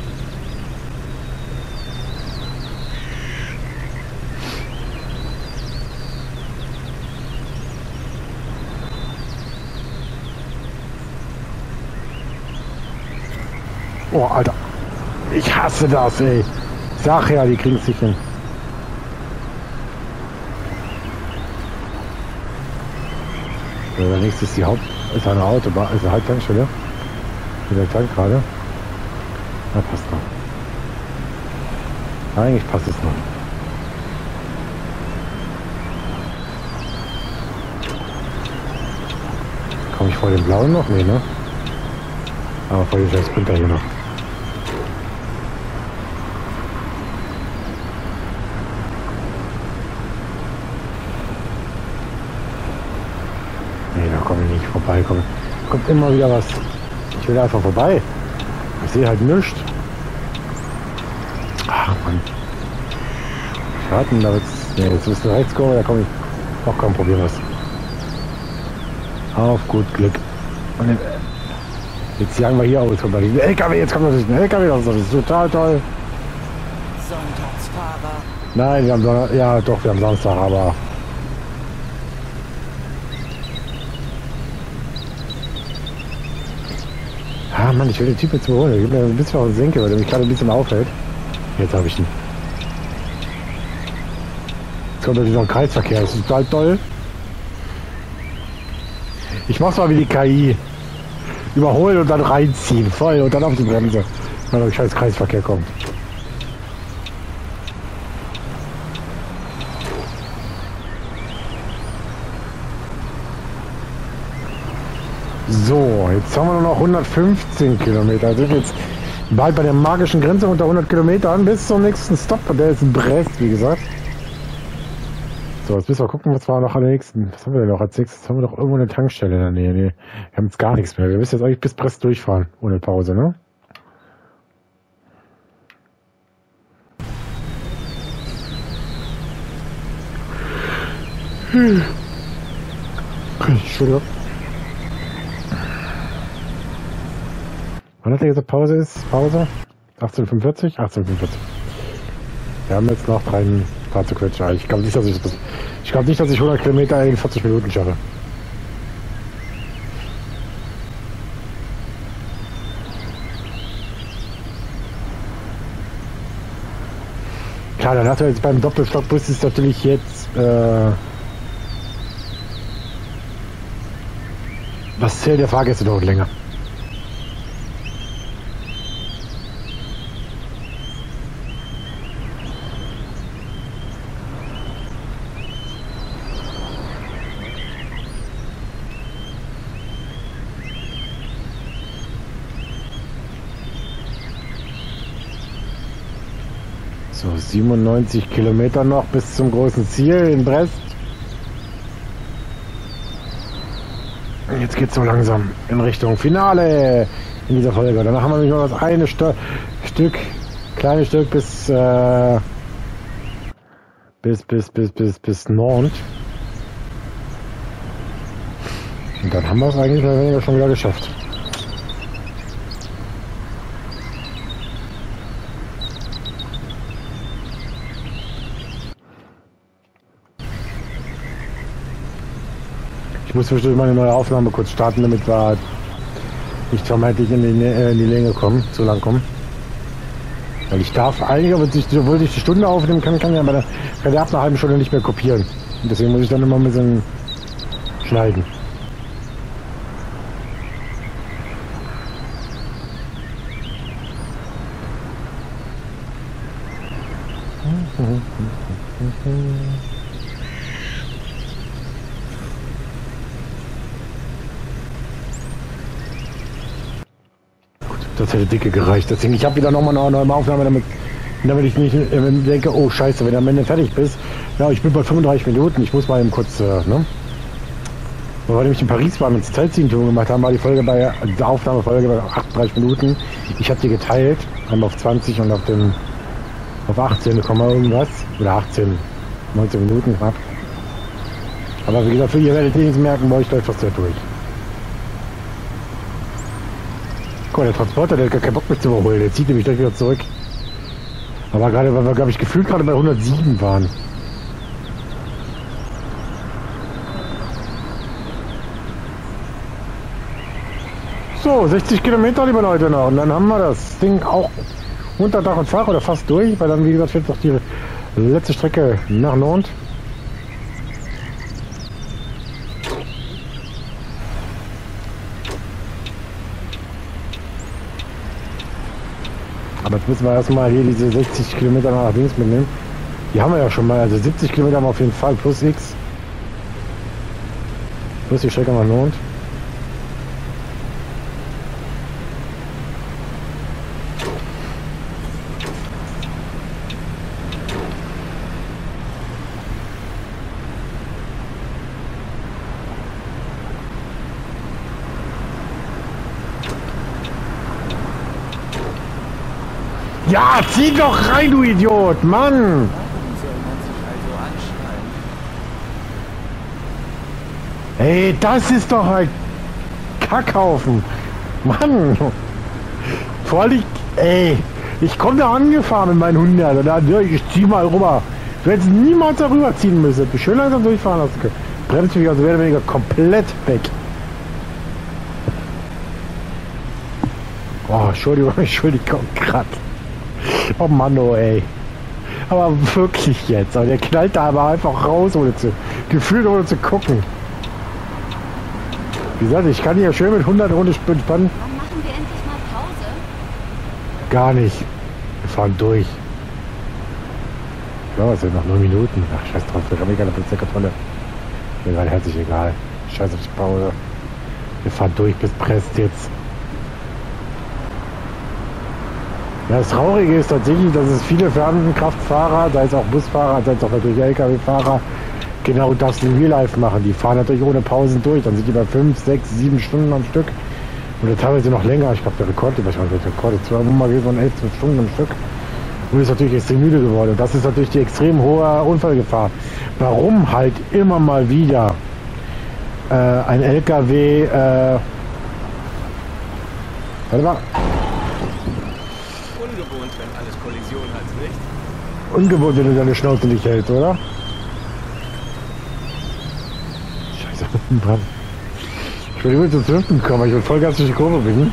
Oh, Alter. Ich hasse das, ey. Sag ja, die kriegen es nicht hin. So, der nächste ist die Haupt... ist eine Autobahn, ist eine Halbtankstelle. Hier der Tank gerade. Na, passt noch. Eigentlich passt es noch. Komme ich vor dem blauen noch? Nee, ne? Aber vor dem Sprinter hier noch. Nee, da komme ich nicht vorbei. Komm. Kommt immer wieder was. Ich will einfach vorbei. Ich sehe halt nichts. Ach Mann. Schatten, da wird's. Nee, jetzt müsste rechts kommen, da komme ich. Auch kein Problem was. Auf gut Glück. Und den, jetzt jagen wir hier aus vorbei. Den LKW, jetzt kommt natürlich ein LKW, das ist total toll. Sonntagsfahrer. Nein, wir haben Sonntag, ja doch, wir haben Samstag, aber. Ah Mann, ich will den Typ jetzt mal holen. Gib mir ein bisschen auf den Senke, weil der mich gerade ein bisschen aufhält. Jetzt habe ich ihn. Jetzt kommt ein Kreisverkehr, das ist total toll. Ich mach's mal wie die KI. Überholen und dann reinziehen, voll und dann auf die Bremse. Wenn der scheiß Kreisverkehr kommt. So, jetzt haben wir nur noch 115 Kilometer. Also jetzt bald bei der magischen Grenze unter 100 Kilometern bis zum nächsten Stop. Der ist in Brest, wie gesagt. So, jetzt müssen wir gucken, was wir noch am nächsten. Was haben wir denn noch als nächstes? Haben wir doch irgendwo eine Tankstelle in der Nähe? Nee, wir haben jetzt gar nichts mehr. Wir müssen jetzt eigentlich bis Brest durchfahren. Ohne Pause, ne? Hm. Entschuldigung. Wann hat er gesagt, Pause ist? Pause? 1845? 1845. Wir haben jetzt noch drei Fahrzeugquetscher. Ich glaube nicht, dass ich. Ich glaube nicht, dass ich 100 Kilometer in 40 Minuten schaffe. Klar, dann hat er jetzt beim Doppelstockbus ist natürlich jetzt. Äh, das Zählt der Fahrgäste dauert länger. So, 97 Kilometer noch bis zum großen Ziel in Brest. Jetzt geht's so langsam in Richtung Finale in dieser Folge. Danach haben wir nämlich noch das eine Sto Stück, kleine Stück bis, äh, bis, bis, bis, bis, bis Nantes. Und dann haben wir es eigentlich schon wieder geschafft. Ich muss zwischendurch mal eine neue Aufnahme kurz starten, damit wir nicht vermeintlich in die, äh, in die Länge kommen, zu lang kommen. Weil ich darf eigentlich, obwohl ich, die Stunde aufnehmen kann, kann ich aber der, kann der ab einer halben Stunde nicht mehr kopieren. Und deswegen muss ich dann immer ein bisschen schneiden. Das hätte dicke gereicht. Deswegen, ich habe wieder nochmal eine neue Aufnahme, damit, damit ich nicht äh, denke, oh scheiße, wenn du am Ende fertig bist. Ja, ich bin bei 35 Minuten, ich muss mal eben kurz, äh, ne? Weil nämlich in Paris waren und Sightseeing-Tour gemacht haben, war die Folge bei, die Aufnahmefolge bei 38 Minuten. Ich habe die geteilt, einmal auf 20 und auf den, auf 18, Komma irgendwas. Oder 18, 19 Minuten knapp. Aber wie gesagt, für ihr werdet nichts merken, bei euch läuft das ja durch. Guck der Transporter, der hat gar keinen Bock mich zu überholen. Der zieht nämlich gleich wieder zurück. Aber gerade, weil wir, glaube ich, gefühlt gerade bei 107 waren. So, 60 Kilometer, liebe Leute, noch. Und dann haben wir das Ding auch unter Dach und Fach oder fast durch, weil dann, wie gesagt, fehlt noch die letzte Strecke nach Nantes. Aber jetzt müssen wir erstmal hier diese 60 Kilometer nach links mitnehmen. Die haben wir ja schon mal, also 70 Kilometer haben wir auf jeden Fall, plus X. Plus die Strecke nach Nantes. Zieh doch rein, du Idiot, Mann! Ey, das ist doch ein Kackhaufen. Mann! Vor allem, ey, ich komme da angefahren mit meinen 100 und dann, ich zieh mal rüber. Du hättest niemals darüber ziehen müssen. Du schön langsam durchfahren lassen können. Bremst mich also mehr oder weniger komplett weg. Oh, Entschuldigung, <laughs> Entschuldigung, grad. Oh Mann, oh ey. Aber wirklich jetzt. Aber der knallt da aber einfach raus, ohne zu, gefühlt ohne zu gucken. Wie gesagt, ich kann hier schön mit 100 Runde entspannen. Wann machen wir endlich mal Pause? Gar nicht. Wir fahren durch. Ja, was sind noch 9 Minuten? Ach, scheiß drauf, wir haben eh keine Polizeikontrolle. Mir gerade herzlich egal. Scheiß auf die Pause. Wir fahren durch bis Brest jetzt. Ja, das Traurige ist tatsächlich, dass es viele Fernkraftfahrer, sei es auch Busfahrer, sei es auch natürlich Lkw-Fahrer, genau das in Real Life machen. Die fahren natürlich ohne Pausen durch. Dann sind die bei 5, 6, 7 Stunden am Stück. Oder teilweise noch länger. Ich glaube, der Rekord, ich weiß nicht, der Rekord ist zwar mal gewesen von 11, 12 Stunden am Stück. Und ist natürlich extrem müde geworden. Und das ist natürlich die extrem hohe Unfallgefahr. Warum halt immer mal wieder äh, ein LKW, äh, warte mal, wenn alles Kollision hat, nicht? ungewohnt, wenn du deine Schnauze nicht hältst, oder? Scheiße, <laughs> Mann. Ich will immer zum fünften kommen, ich will Vollgas durch die Kurve biegen.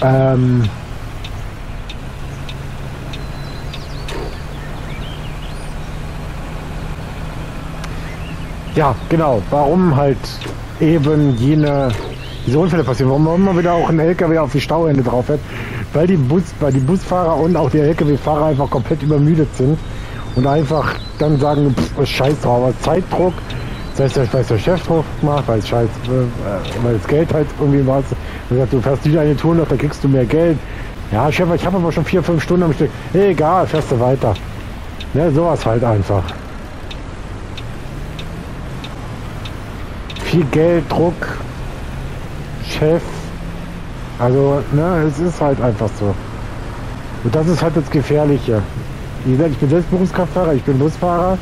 Ähm. Ja, genau. Warum halt eben jene diese Unfälle passieren? Warum immer wieder auch ein LKW auf die Stauende drauf fährt? Weil die, Bus, weil die Busfahrer und auch die LKW-Fahrer einfach komplett übermüdet sind und einfach dann sagen, pff, scheiß drauf, aber Zeitdruck, Das heißt, weil es der Chef drauf macht, weil es scheiß, äh, weil das Geld halt irgendwie was. Er sagt, du fährst die eine Tour noch, da kriegst du mehr Geld. Ja, Chef, ich habe aber schon vier, fünf Stunden am Stück. Egal, fährst du weiter. Ne, sowas halt einfach. Viel Geld, Druck, Chef. Also, ne, es ist halt einfach so. Und das ist halt das Gefährliche. Wie gesagt, ich bin selbst Berufskraftfahrer, ich bin Busfahrer.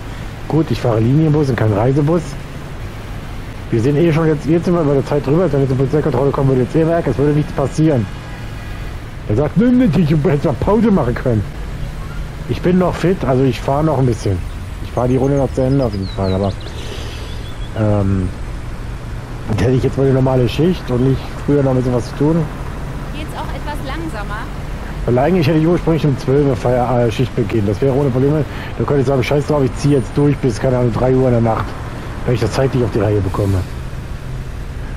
Gut, ich fahre Linienbus und kein Reisebus. Wir sind eh schon jetzt, jetzt sind wir über der Zeit drüber, wenn wir zur Polizeikontrolle kommen, würde jetzt eh weg, es würde nichts passieren. Er sagt, nimm nicht, ich hätte mal Pause machen können. Ich bin noch fit, also ich fahre noch ein bisschen. Ich fahre die Runde noch zu Ende auf jeden Fall, aber ähm, und hätte ich jetzt mal eine normale Schicht und nicht früher noch ein bisschen was zu tun. Geht's auch etwas langsamer? Weil eigentlich hätte ich ursprünglich um 12 Uhr Feier, äh, Schicht begehen. Das wäre ohne Probleme. Da könnte ich sagen, scheiß drauf, ich ziehe jetzt durch bis, keine Ahnung, 3 Uhr in der Nacht. Wenn ich das zeitlich auf die Reihe bekomme.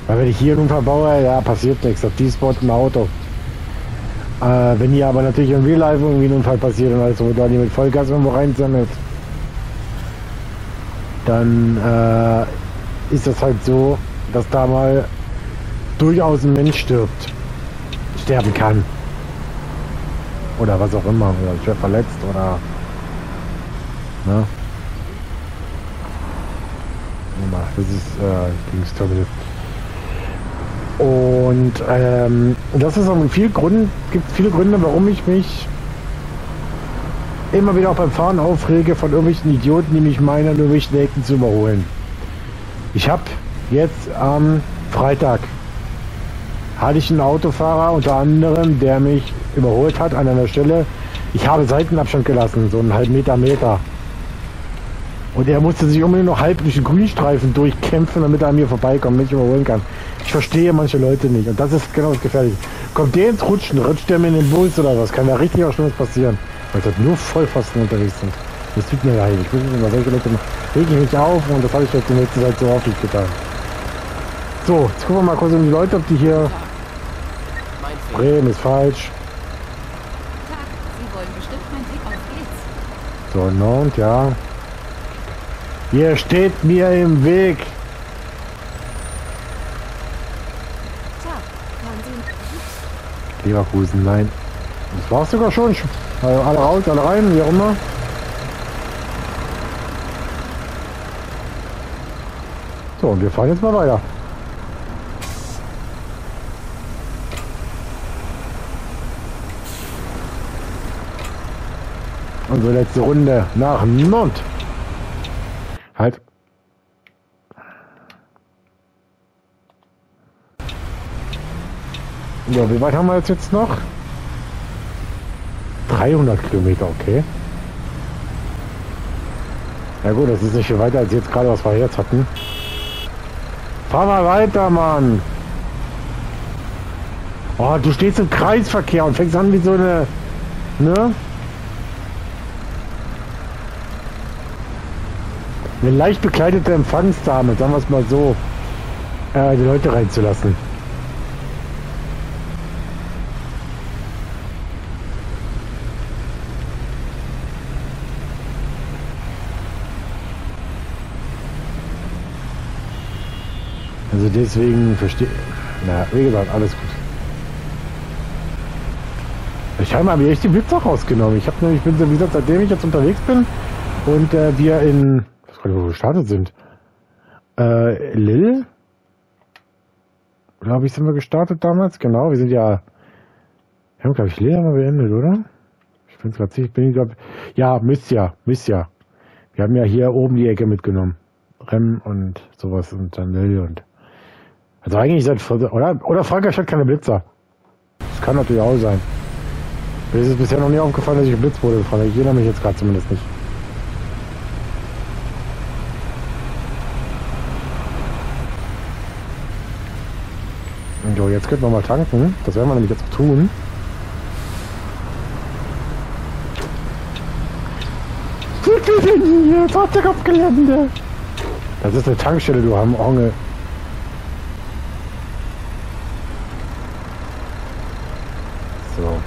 Weil wenn ich hier einen Unfall baue, ja, passiert nichts. Auf die Spot ein Auto. Äh, wenn hier aber natürlich im Real Life irgendwie ein Unfall passiert und alles, wo da die mit Vollgas irgendwo reinsammelt, dann äh, ist das halt so, dass da mal durchaus ein Mensch stirbt. Sterben kann. Oder was auch immer. Oder schwer verletzt oder. Ne? Das ist äh, Dings Terminal. Und ähm, das ist auch viel Grund, gibt viele Gründe, warum ich mich immer wieder auch beim Fahren aufrege von irgendwelchen Idioten, die mich meinen, irgendwelchen Ecken zu überholen. Ich habe jetzt am Freitag hatte ich einen Autofahrer unter anderem, der mich überholt hat an einer Stelle. Ich habe Seitenabstand gelassen, so einen halben Meter Meter. Und er musste sich unbedingt noch halb durch den Grünstreifen durchkämpfen, damit er an mir vorbeikommt, mich überholen kann. Ich verstehe manche Leute nicht. Und das ist genau das Gefährliche. Kommt der ins Rutschen, rutscht der mir in den Bus oder was, kann da richtig auch Schlimmes passieren. Weil dort nur Vollpfosten unterwegs sind. Das tut mir leid. Ich muss immer solche Leute reg ich mich auf und das habe ich jetzt in letzter Zeit so häufig getan. So, jetzt gucken wir mal kurz um die Leute, ob die hier. Bremen ist falsch. So, Nord, ja. Ihr steht mir im Weg. Leverkusen, nein. Das war's sogar schon. Also alle raus, alle rein, wie auch immer. So, und wir fahren jetzt mal weiter. Unsere letzte Runde nach Nord. Halt. Ja, wie weit haben wir jetzt, jetzt noch? 300 Kilometer, okay. Ja gut, das ist nicht viel weiter als jetzt gerade, was wir jetzt hatten. Fahr mal weiter, Mann. Oh, du stehst im Kreisverkehr und fängst an wie so eine... Ne? Eine leicht bekleidete Empfangsdame, sagen wir es mal so, äh, die Leute reinzulassen. Also deswegen verstehe. Na, wie gesagt, alles gut. Ich habe mir echt die Blitzer rausgenommen. Ich habe nämlich, bin so, wie gesagt, seitdem ich jetzt unterwegs bin und äh, wir in, gerade wo wir gestartet sind, äh, Lille, glaube ich, sind wir gestartet damals. Genau, wir sind ja, wir haben, glaube ich, Lille haben wir beendet, oder? Ich bin gerade sicher, ich bin, glaube ja, müsst ja, müsst ja. Wir haben ja hier oben die Ecke mitgenommen. Rem und sowas und dann Lille und also eigentlich seit oder oder Frankreich hat keine Blitzer. Das kann natürlich auch sein. Mir ist es bisher noch nie aufgefallen, dass ich geblitzt wurde Frankreich. Ich erinnere mich jetzt gerade zumindest nicht. So, jetzt könnten wir mal tanken. Das werden wir nämlich jetzt tun. Hier, Fahrzeug auf Gelände. Das ist eine Tankstelle, du haben Onge. So.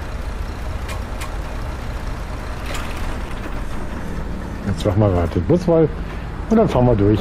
Jetzt machen wir gerade den Buswahl und dann fahren wir durch.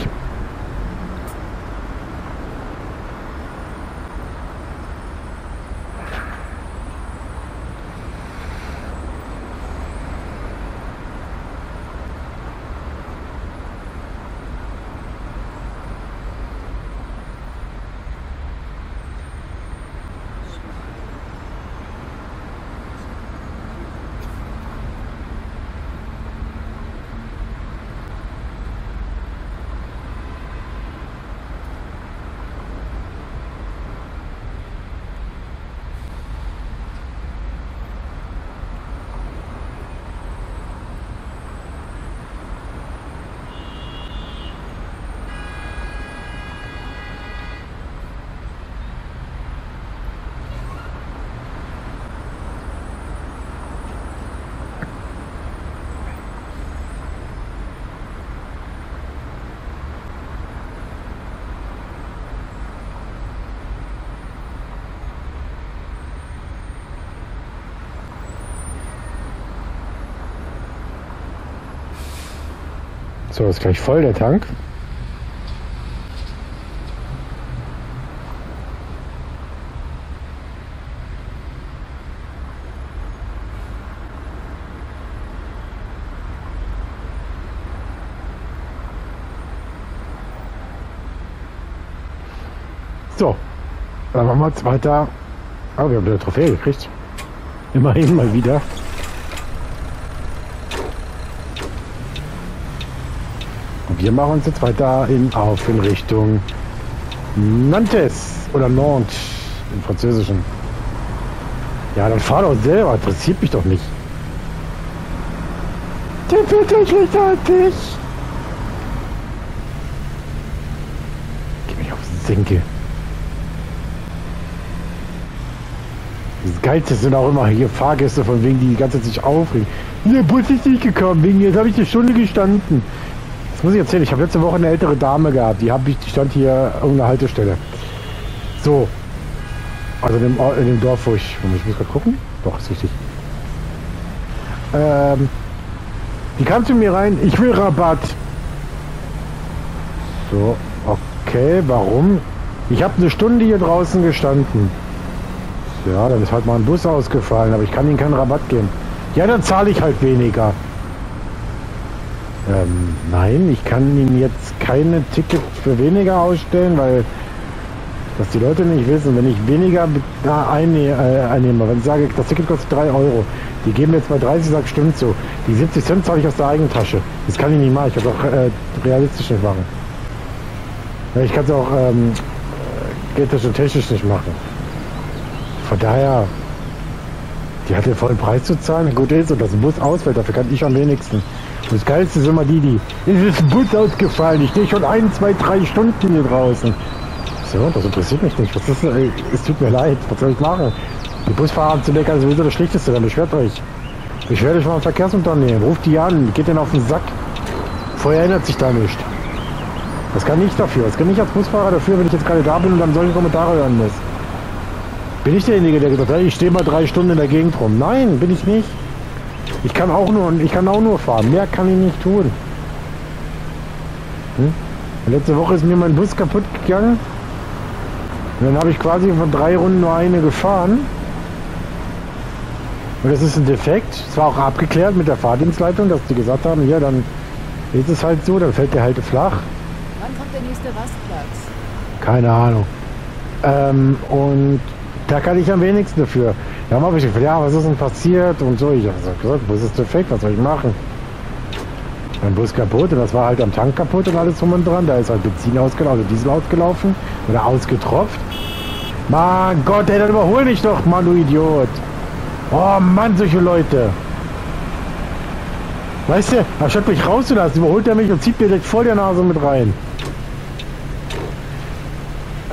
So, ist gleich voll der Tank. So, dann machen wir jetzt weiter. Ah, wir haben eine Trophäe gekriegt. Immerhin mal wieder. Wir machen uns jetzt weiter in, auf in Richtung Nantes oder Nantes im Französischen. Ja, dann fahr doch selber, interessiert mich doch nicht. Der ja schlechter als ich. Geh mich aufs Senke. Das Geilste sind auch immer hier Fahrgäste, von wegen die die ganze Zeit sich aufregen. Der Bus ist nicht gekommen, wegen jetzt habe ich eine Stunde gestanden. Das muss ich erzählen, ich habe letzte Woche eine ältere Dame gehabt, die, hab ich, die stand hier irgendeiner Haltestelle. So. Also in dem, Or- in dem Dorf, wo ich. Ich muss gerade gucken. Doch, ist richtig. Ähm, die kam zu mir rein, ich will Rabatt. So, okay, warum? Ich habe eine Stunde hier draußen gestanden. Ja, dann ist halt mal ein Bus ausgefallen, aber ich kann Ihnen keinen Rabatt geben. Ja, dann zahle ich halt weniger. Ähm, nein, ich kann Ihnen jetzt keine Ticket für weniger ausstellen, weil das die Leute nicht wissen. Wenn ich weniger da äh, einnehme, wenn ich sage, das Ticket kostet 3 Euro, die geben jetzt bei 30, sag stimmt so. Die 70 Cent zahle ich aus der Eigentasche. Das kann ich nicht machen. Ich kann es auch äh, realistisch nicht machen. Ich kann es auch ähm, äh, geldtechnisch und technisch nicht machen. Von daher, die hat den vollen Preis zu zahlen. Gut ist, und dass ein Bus ausfällt, dafür kann ich am wenigsten. Das Geilste ist immer die, die, es ist ein Bus ausgefallen, ich stehe schon ein, zwei, drei Stunden hier draußen. So, das interessiert mich nicht. Was ist, äh, es tut mir leid, was soll ich machen? Die Busfahrer zu decken ist sowieso das Schlichteste, dann beschwert euch. Beschwert euch mal am Verkehrsunternehmen, ruft die an, geht denen auf den Sack. Vorher ändert sich da nicht. Das kann ich dafür. Das kann ich als Busfahrer dafür, wenn ich jetzt gerade da bin und dann solche Kommentare hören muss. Bin ich derjenige, der gesagt hat, ich stehe mal drei Stunden in der Gegend rum? Nein, bin ich nicht. Ich kann auch nur, ich kann auch nur fahren. Mehr kann ich nicht tun. Hm? Letzte Woche ist mir mein Bus kaputt gegangen. Und dann habe ich quasi von drei Runden nur eine gefahren. Und das ist ein Defekt. Es war auch abgeklärt mit der Fahrdienstleitung, dass die gesagt haben, ja, dann ist es halt so, dann fällt der halt flach. Wann kommt der nächste Rastplatz? Keine Ahnung. Ähm, und da kann ich am wenigsten dafür. Dann habe ich gefragt, ja, was ist denn passiert und so. Ich habe gesagt, Bus ist defekt, was soll ich machen? Mein Bus kaputt und das war halt am Tank kaputt und alles drum und dran. Da ist halt Benzin ausgelaufen, also Diesel ausgelaufen oder ausgetropft. Mein Gott, ey, dann überhol mich doch, Mann, du Idiot. Oh Mann, solche Leute. Weißt du, anstatt mich rauszulassen, überholt er mich und zieht mir direkt vor der Nase mit rein.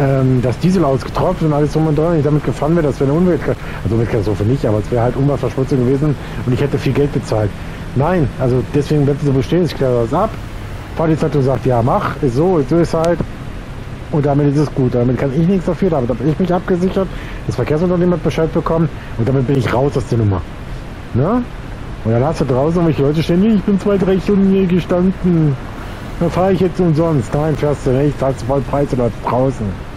Ähm, das Diesel ausgetropft und alles drum und dran. Ich damit gefahren wäre, das wäre eine Umweltkatastrophe. Also Umweltkatastrophe nicht, aber es wäre halt Umweltverschmutzung gewesen und ich hätte viel Geld bezahlt. Nein, also deswegen bleibt es so bestehen, ich kläre das ab. Fahrdienstzeitung sagt, ja mach, ist so, so ist halt. Und damit ist es gut. Damit kann ich nichts dafür. Damit habe ich mich abgesichert. Das Verkehrsunternehmen hat Bescheid bekommen. Und damit bin ich raus aus der Nummer. Ne? Und dann hast du draußen welche Leute stehen, "Nee, ich bin zwei, drei Stunden hier gestanden. Dann fahre ich jetzt umsonst. Nein, fährst du nicht. Zahlst du voll Preis oder draußen.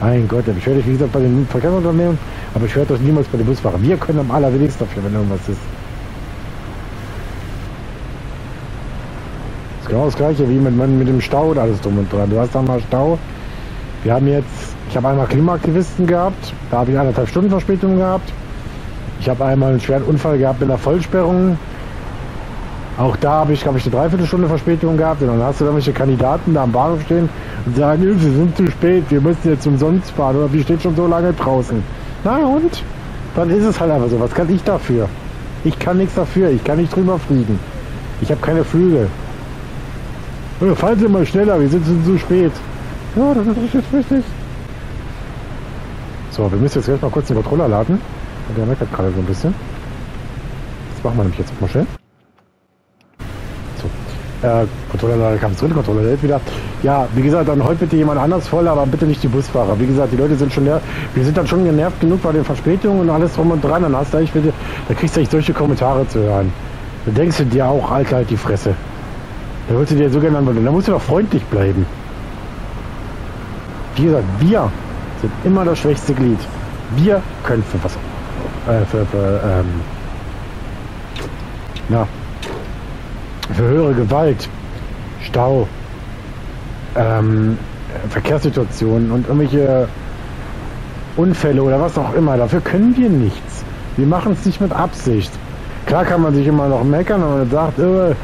Mein Gott, ich werde euch wie gesagt bei den Verkehrsunternehmen, aber ich werde euch niemals bei den Busfahrern. Wir können am allerwenigsten dafür, wenn irgendwas ist. Das ist genau das gleiche wie mit, mit dem Stau und alles drum und dran. Du hast da mal Stau. Wir haben jetzt, ich habe einmal Klimaaktivisten gehabt, da habe ich anderthalb Stunden Verspätung gehabt. Ich habe einmal einen schweren Unfall gehabt mit einer Vollsperrung. Auch da habe ich, glaube ich, eine Dreiviertelstunde Verspätung gehabt. Und dann hast du irgendwelche Kandidaten da am Bahnhof stehen und sagen, "Nö, wir sind zu spät, wir müssen jetzt umsonst fahren. Oder wir stehen schon so lange draußen. Na und? Dann ist es halt einfach so. Was kann ich dafür? Ich kann nichts dafür. Ich kann nicht drüber fliegen. Ich habe keine Flügel. Ja, fahren Sie mal schneller, wir sind zu spät. Ja, das ist richtig, richtig. So, wir müssen jetzt gleich mal kurz den Controller laden. Der meckert gerade so ein bisschen. Das machen wir nämlich jetzt mal schnell. Äh, Controller kam drin, Controller lädt wieder. Ja, wie gesagt, dann heute bitte jemand anders voll, aber bitte nicht die Busfahrer. Wie gesagt, die Leute sind schon nervt. Wir sind dann schon genervt genug bei den Verspätungen und alles drum und dran. Dann hast du echt bitte, da kriegst du echt solche Kommentare zu hören. Dann denkst du dir auch, Alter, halt die Fresse. Dann wolltest du dir so gerne antworten. Da musst du doch freundlich bleiben. Wie gesagt, wir sind immer das schwächste Glied. Wir können für was. Äh, für, für, ähm, na, für höhere Gewalt, Stau, ähm, Verkehrssituationen und irgendwelche Unfälle oder was auch immer. Dafür können wir nichts. Wir machen es nicht mit Absicht. Klar kann man sich immer noch meckern, wenn man sagt, äh,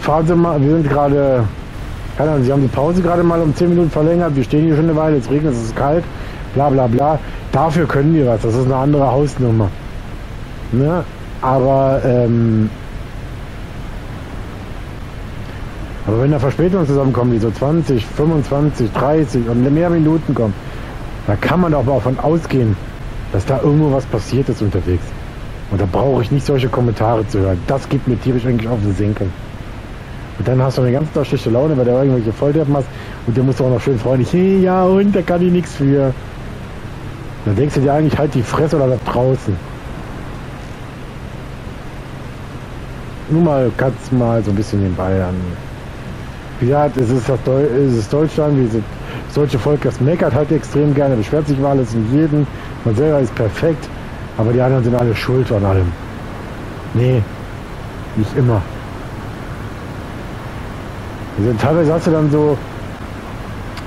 fahren Sie mal, wir sind gerade, keine Ahnung, Sie haben die Pause gerade mal um 10 Minuten verlängert, wir stehen hier schon eine Weile, es regnet, es ist kalt, bla bla bla. Dafür können wir was, das ist eine andere Hausnummer. Ne? Aber, ähm, aber wenn da Verspätungen zusammenkommen, die so 20, 25, 30 und mehr Minuten kommen, da kann man doch mal davon ausgehen, dass da irgendwo was passiert ist unterwegs. Und da brauche ich nicht solche Kommentare zu hören. Das gibt mir tierisch eigentlich auf den Senkel. Und dann hast du eine ganz schlechte Laune, weil du irgendwelche Volldeppen hast und der musst du auch noch schön freundlich, hey, ja und, da kann ich nichts für. Dann denkst du dir eigentlich halt die Fresse oder da draußen. Nur mal kannst mal so ein bisschen den Ball an. Gesagt, es ist, das Deu es ist Deutschland, wie das deutsche Volk, das meckert halt extrem gerne, beschwert sich über alles und jeden. Man selber ist perfekt, aber die anderen sind alle schuld an allem. Nee, nicht immer. Also teilweise hast du dann so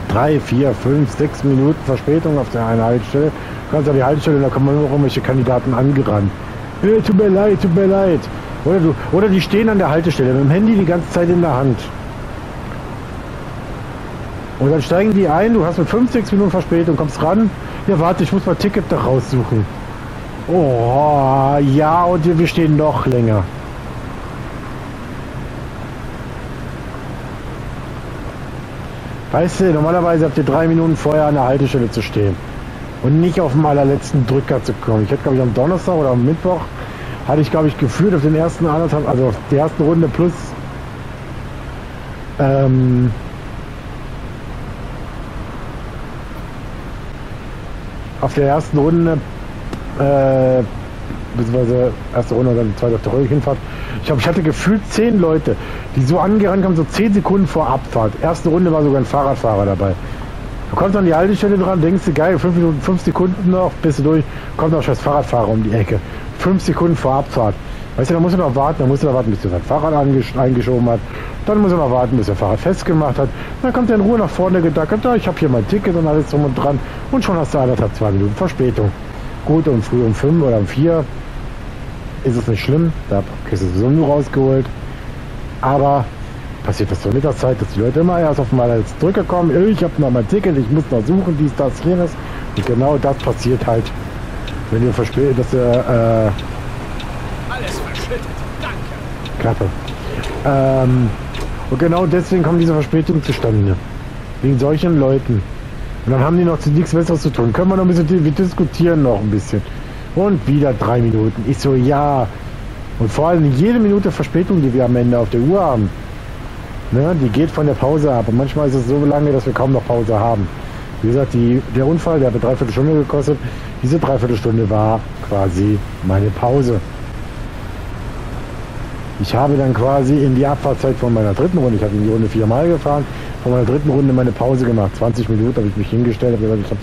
drei, vier, fünf, sechs Minuten Verspätung auf der einen Haltestelle. Du kannst an die Haltestelle, da kommen noch irgendwelche Kandidaten angerannt. Hey, tut mir leid, tut mir leid. Oder, du, oder die stehen an der Haltestelle mit dem Handy die ganze Zeit in der Hand. Und dann steigen die ein, du hast mit 5, 6 Minuten Verspätung, kommst ran. Ja, warte, ich muss mal Ticket da raussuchen. Oh, ja, und wir stehen noch länger. Weißt du, normalerweise habt ihr drei Minuten vorher an der Haltestelle zu stehen. Und nicht auf dem allerletzten Drücker zu kommen. Ich hätte, glaube ich, am Donnerstag oder am Mittwoch hatte ich, glaube ich, gefühlt auf den ersten anderthalb, also auf der ersten Runde plus ähm, auf der ersten Runde äh, beziehungsweise erste Runde die zweite auf der Rückhinfahrt. Ich glaube, ich hatte gefühlt zehn Leute, die so angerannt kamen, so zehn Sekunden vor Abfahrt. Erste Runde war sogar ein Fahrradfahrer dabei. Du kommst an die Haltestelle dran, denkst du, geil, fünf Minuten, fünf Sekunden noch, bist du durch, kommt noch scheiß Fahrradfahrer um die Ecke. Fünf Sekunden vor Abfahrt. Weißt du, da musst du noch warten, da musst du noch warten, bis der sein Fahrrad eingeschoben hat. Dann muss er noch warten, bis er Fahrrad festgemacht hat. Dann kommt er in Ruhe nach vorne gedackert, da, ich habe hier mein Ticket und alles drum und dran. Und schon hast du anderthalb, zwei Minuten Verspätung. Gut, um früh um fünf oder um vier ist es nicht schlimm, da kriegst du sowieso nur rausgeholt. Aber passiert das zur Mittagszeit, dass die Leute immer erst auf mal als Drücker kommen, ich habe noch mein Ticket, ich muss noch suchen, dies, das, jenes. Und genau das passiert halt, wenn du verspätet, dass du, äh, Verschüttet. Danke. Klappe. Ähm, und genau deswegen kommen diese Verspätungen zustande. Wegen solchen Leuten. Und dann haben die noch nichts Besseres zu tun. Können wir noch ein bisschen, wir diskutieren noch ein bisschen. Und wieder drei Minuten. Ich so, ja. Und vor allem jede Minute Verspätung, die wir am Ende auf der Uhr haben, ne, die geht von der Pause ab. Und manchmal ist es so lange, dass wir kaum noch Pause haben. Wie gesagt, die, der Unfall, der hat eine Dreiviertelstunde gekostet. Diese Dreiviertelstunde war quasi meine Pause. Ich habe dann quasi in die Abfahrtzeit von meiner dritten Runde, ich habe in die Runde viermal gefahren, von meiner dritten Runde meine Pause gemacht. 20 Minuten habe ich mich hingestellt, habe gesagt, ich, hab,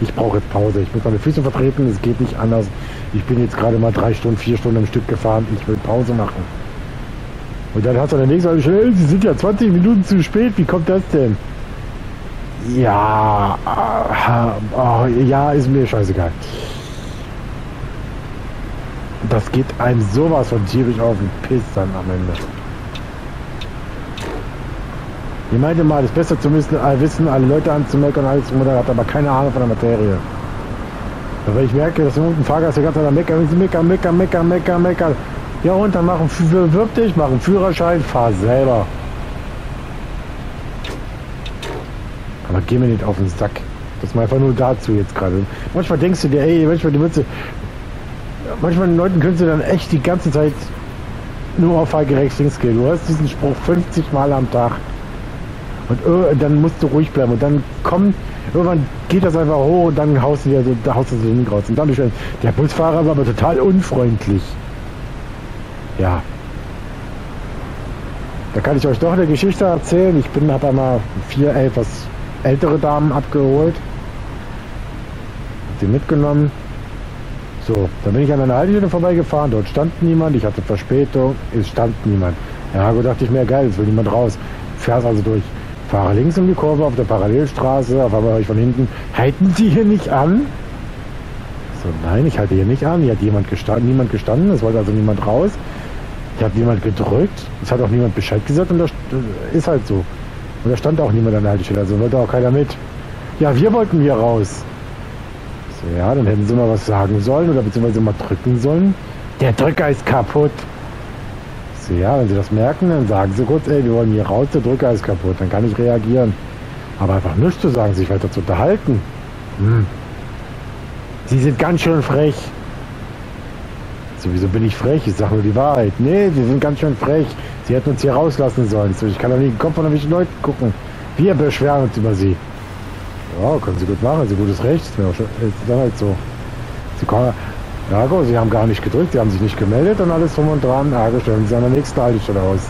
ich brauche jetzt Pause. Ich muss meine Füße vertreten, es geht nicht anders. Ich bin jetzt gerade mal drei Stunden, vier Stunden am Stück gefahren, ich will Pause machen. Und dann hat er der nächste gesagt, Sie sind ja 20 Minuten zu spät, wie kommt das denn? Ja, oh, ja, ist mir scheißegal. Das geht einem sowas von tierisch auf den Piss dann am Ende. Ich meinte mal, es besser zu müssen, äh, wissen, alle Leute anzumeckern, alles und hat aber keine Ahnung von der Materie. Aber ich merke, dass ein Fahrgast der ganze Zeit meckern, meckern, meckern, meckern, meckern, meckern. Ja und dann machen, bewirb dich, mach einen Führerschein, fahr selber. Aber geh mir nicht auf den Sack. Das mal einfach nur dazu jetzt gerade. Manchmal denkst du dir, ey, manchmal, du willst, manchmal den Leuten könntest du dann echt die ganze Zeit nur auf fahrgerecht links gehen. Du hast diesen Spruch 50 Mal am Tag. Und äh, dann musst du ruhig bleiben. Und dann kommt, irgendwann geht das einfach hoch und dann haust du dir so, da haust du so hin raus. Und dadurch, der Busfahrer war aber total unfreundlich. Ja. Da kann ich euch doch eine Geschichte erzählen. Ich bin, habe einmal vier etwas ältere Damen abgeholt, hab die mitgenommen. So, dann bin ich an einer Haltestelle vorbeigefahren. Dort stand niemand. Ich hatte Verspätung. Es stand niemand. Ja, gut, dachte ich mir, geil, jetzt will niemand raus. Fährst also durch. Fahre links um die Kurve auf der Parallelstraße. Auf einmal höre ich von hinten, halten Sie hier nicht an? So, nein, ich halte hier nicht an. Hier hat jemand gestanden, niemand gestanden. Es wollte also niemand raus. Ich habe jemand gedrückt. Es hat auch niemand Bescheid gesagt und das ist halt so. Und da stand auch niemand an der Haltestelle, also wollte auch keiner mit. Ja, wir wollten hier raus. Ja, dann hätten sie mal was sagen sollen oder beziehungsweise mal drücken sollen. Der Drücker ist kaputt. So, ja, wenn sie das merken, dann sagen sie kurz, ey, wir wollen hier raus, der Drücker ist kaputt. Dann kann ich reagieren. Aber einfach nichts zu sagen, sich weiter zu unterhalten. Hm. Sie sind ganz schön frech. Sowieso bin ich frech, ich sage nur die Wahrheit. Nee, sie sind ganz schön frech. Sie hätten uns hier rauslassen sollen. So, Ich kann doch nicht den Kopf von irgendwelchen Leuten gucken. Wir beschweren uns über sie. Ja, können sie gut machen, sie gutes Recht. Ist mir auch schon, ist halt so. Sie kommen, gut, sie haben gar nicht gedrückt, sie haben sich nicht gemeldet und alles drum und dran. Gut, stellen sie an der nächsten Haltestelle aus.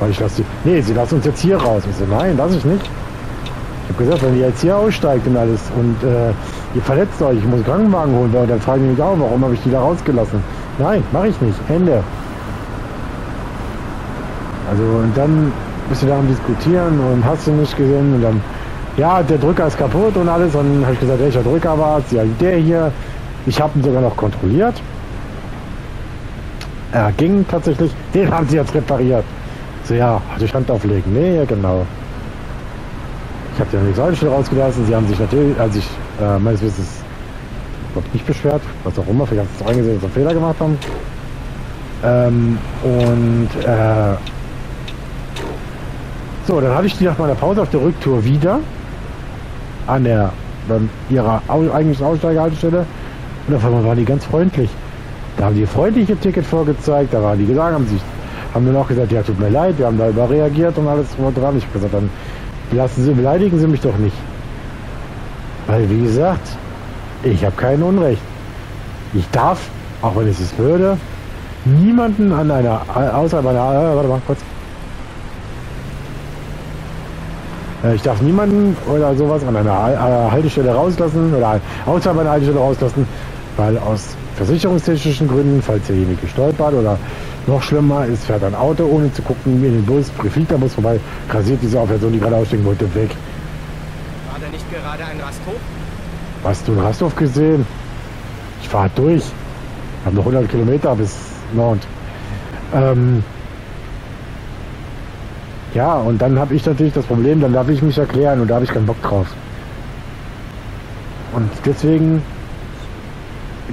Weil ich lasse die, nee, sie lassen uns jetzt hier raus. Ich so, nein, lass ich nicht. Ich habe gesagt, wenn ihr jetzt hier aussteigt und alles und äh, ihr verletzt euch, ich muss einen Krankenwagen holen, dann fragen die mich auch, warum habe ich die da rausgelassen? Nein, mache ich nicht. Ende. Also und dann bist du da am Diskutieren und hast du nicht gesehen und dann, ja, der Drücker ist kaputt und alles. Und dann habe ich gesagt, welcher Drücker war es? Ja, der hier. Ich habe ihn sogar noch kontrolliert. Er ging tatsächlich. Den haben sie jetzt repariert. So, ja, durch Hand auflegen. Nee, ja, genau. Ich habe den Exaltstelle rausgelassen. Sie haben sich natürlich, als ich äh, meines Wissens nicht beschwert, was auch immer, vielleicht haben sie es reingesehen, dass sie einen Fehler gemacht haben. Ähm, und äh, so, dann hatte ich die nach meiner Pause auf der Rücktour wieder an der bei ihrer au eigentlichen Aussteigehaltestelle und auf einmal waren die ganz freundlich. Da haben die freundlich ihr Ticket vorgezeigt, da waren die gesagt, haben sich haben dann auch gesagt, ja tut mir leid, wir haben da überreagiert und alles und dran. Ich habe gesagt, dann lassen Sie, beleidigen Sie mich doch nicht. Weil wie gesagt, ich habe kein Unrecht. Ich darf, auch wenn ich es würde, niemanden an einer, außer bei einer, äh, warte mal kurz. Äh, Ich darf niemanden oder sowas an einer äh, Haltestelle rauslassen oder außerhalb einer Haltestelle rauslassen, weil aus versicherungstechnischen Gründen, falls derjenige gestolpert oder noch schlimmer, es fährt ein Auto ohne zu gucken in den Bus, fliegt der Bus vorbei, rasiert diese Person, die gerade aussteigen wollte, weg. War da nicht gerade ein Rasthof? Hast du einen Rasthof gesehen? Ich fahre durch. Wir haben noch 100 Kilometer bis Nord. Ähm ja, und dann habe ich natürlich das Problem, dann darf ich mich erklären und da habe ich keinen Bock drauf. Und deswegen,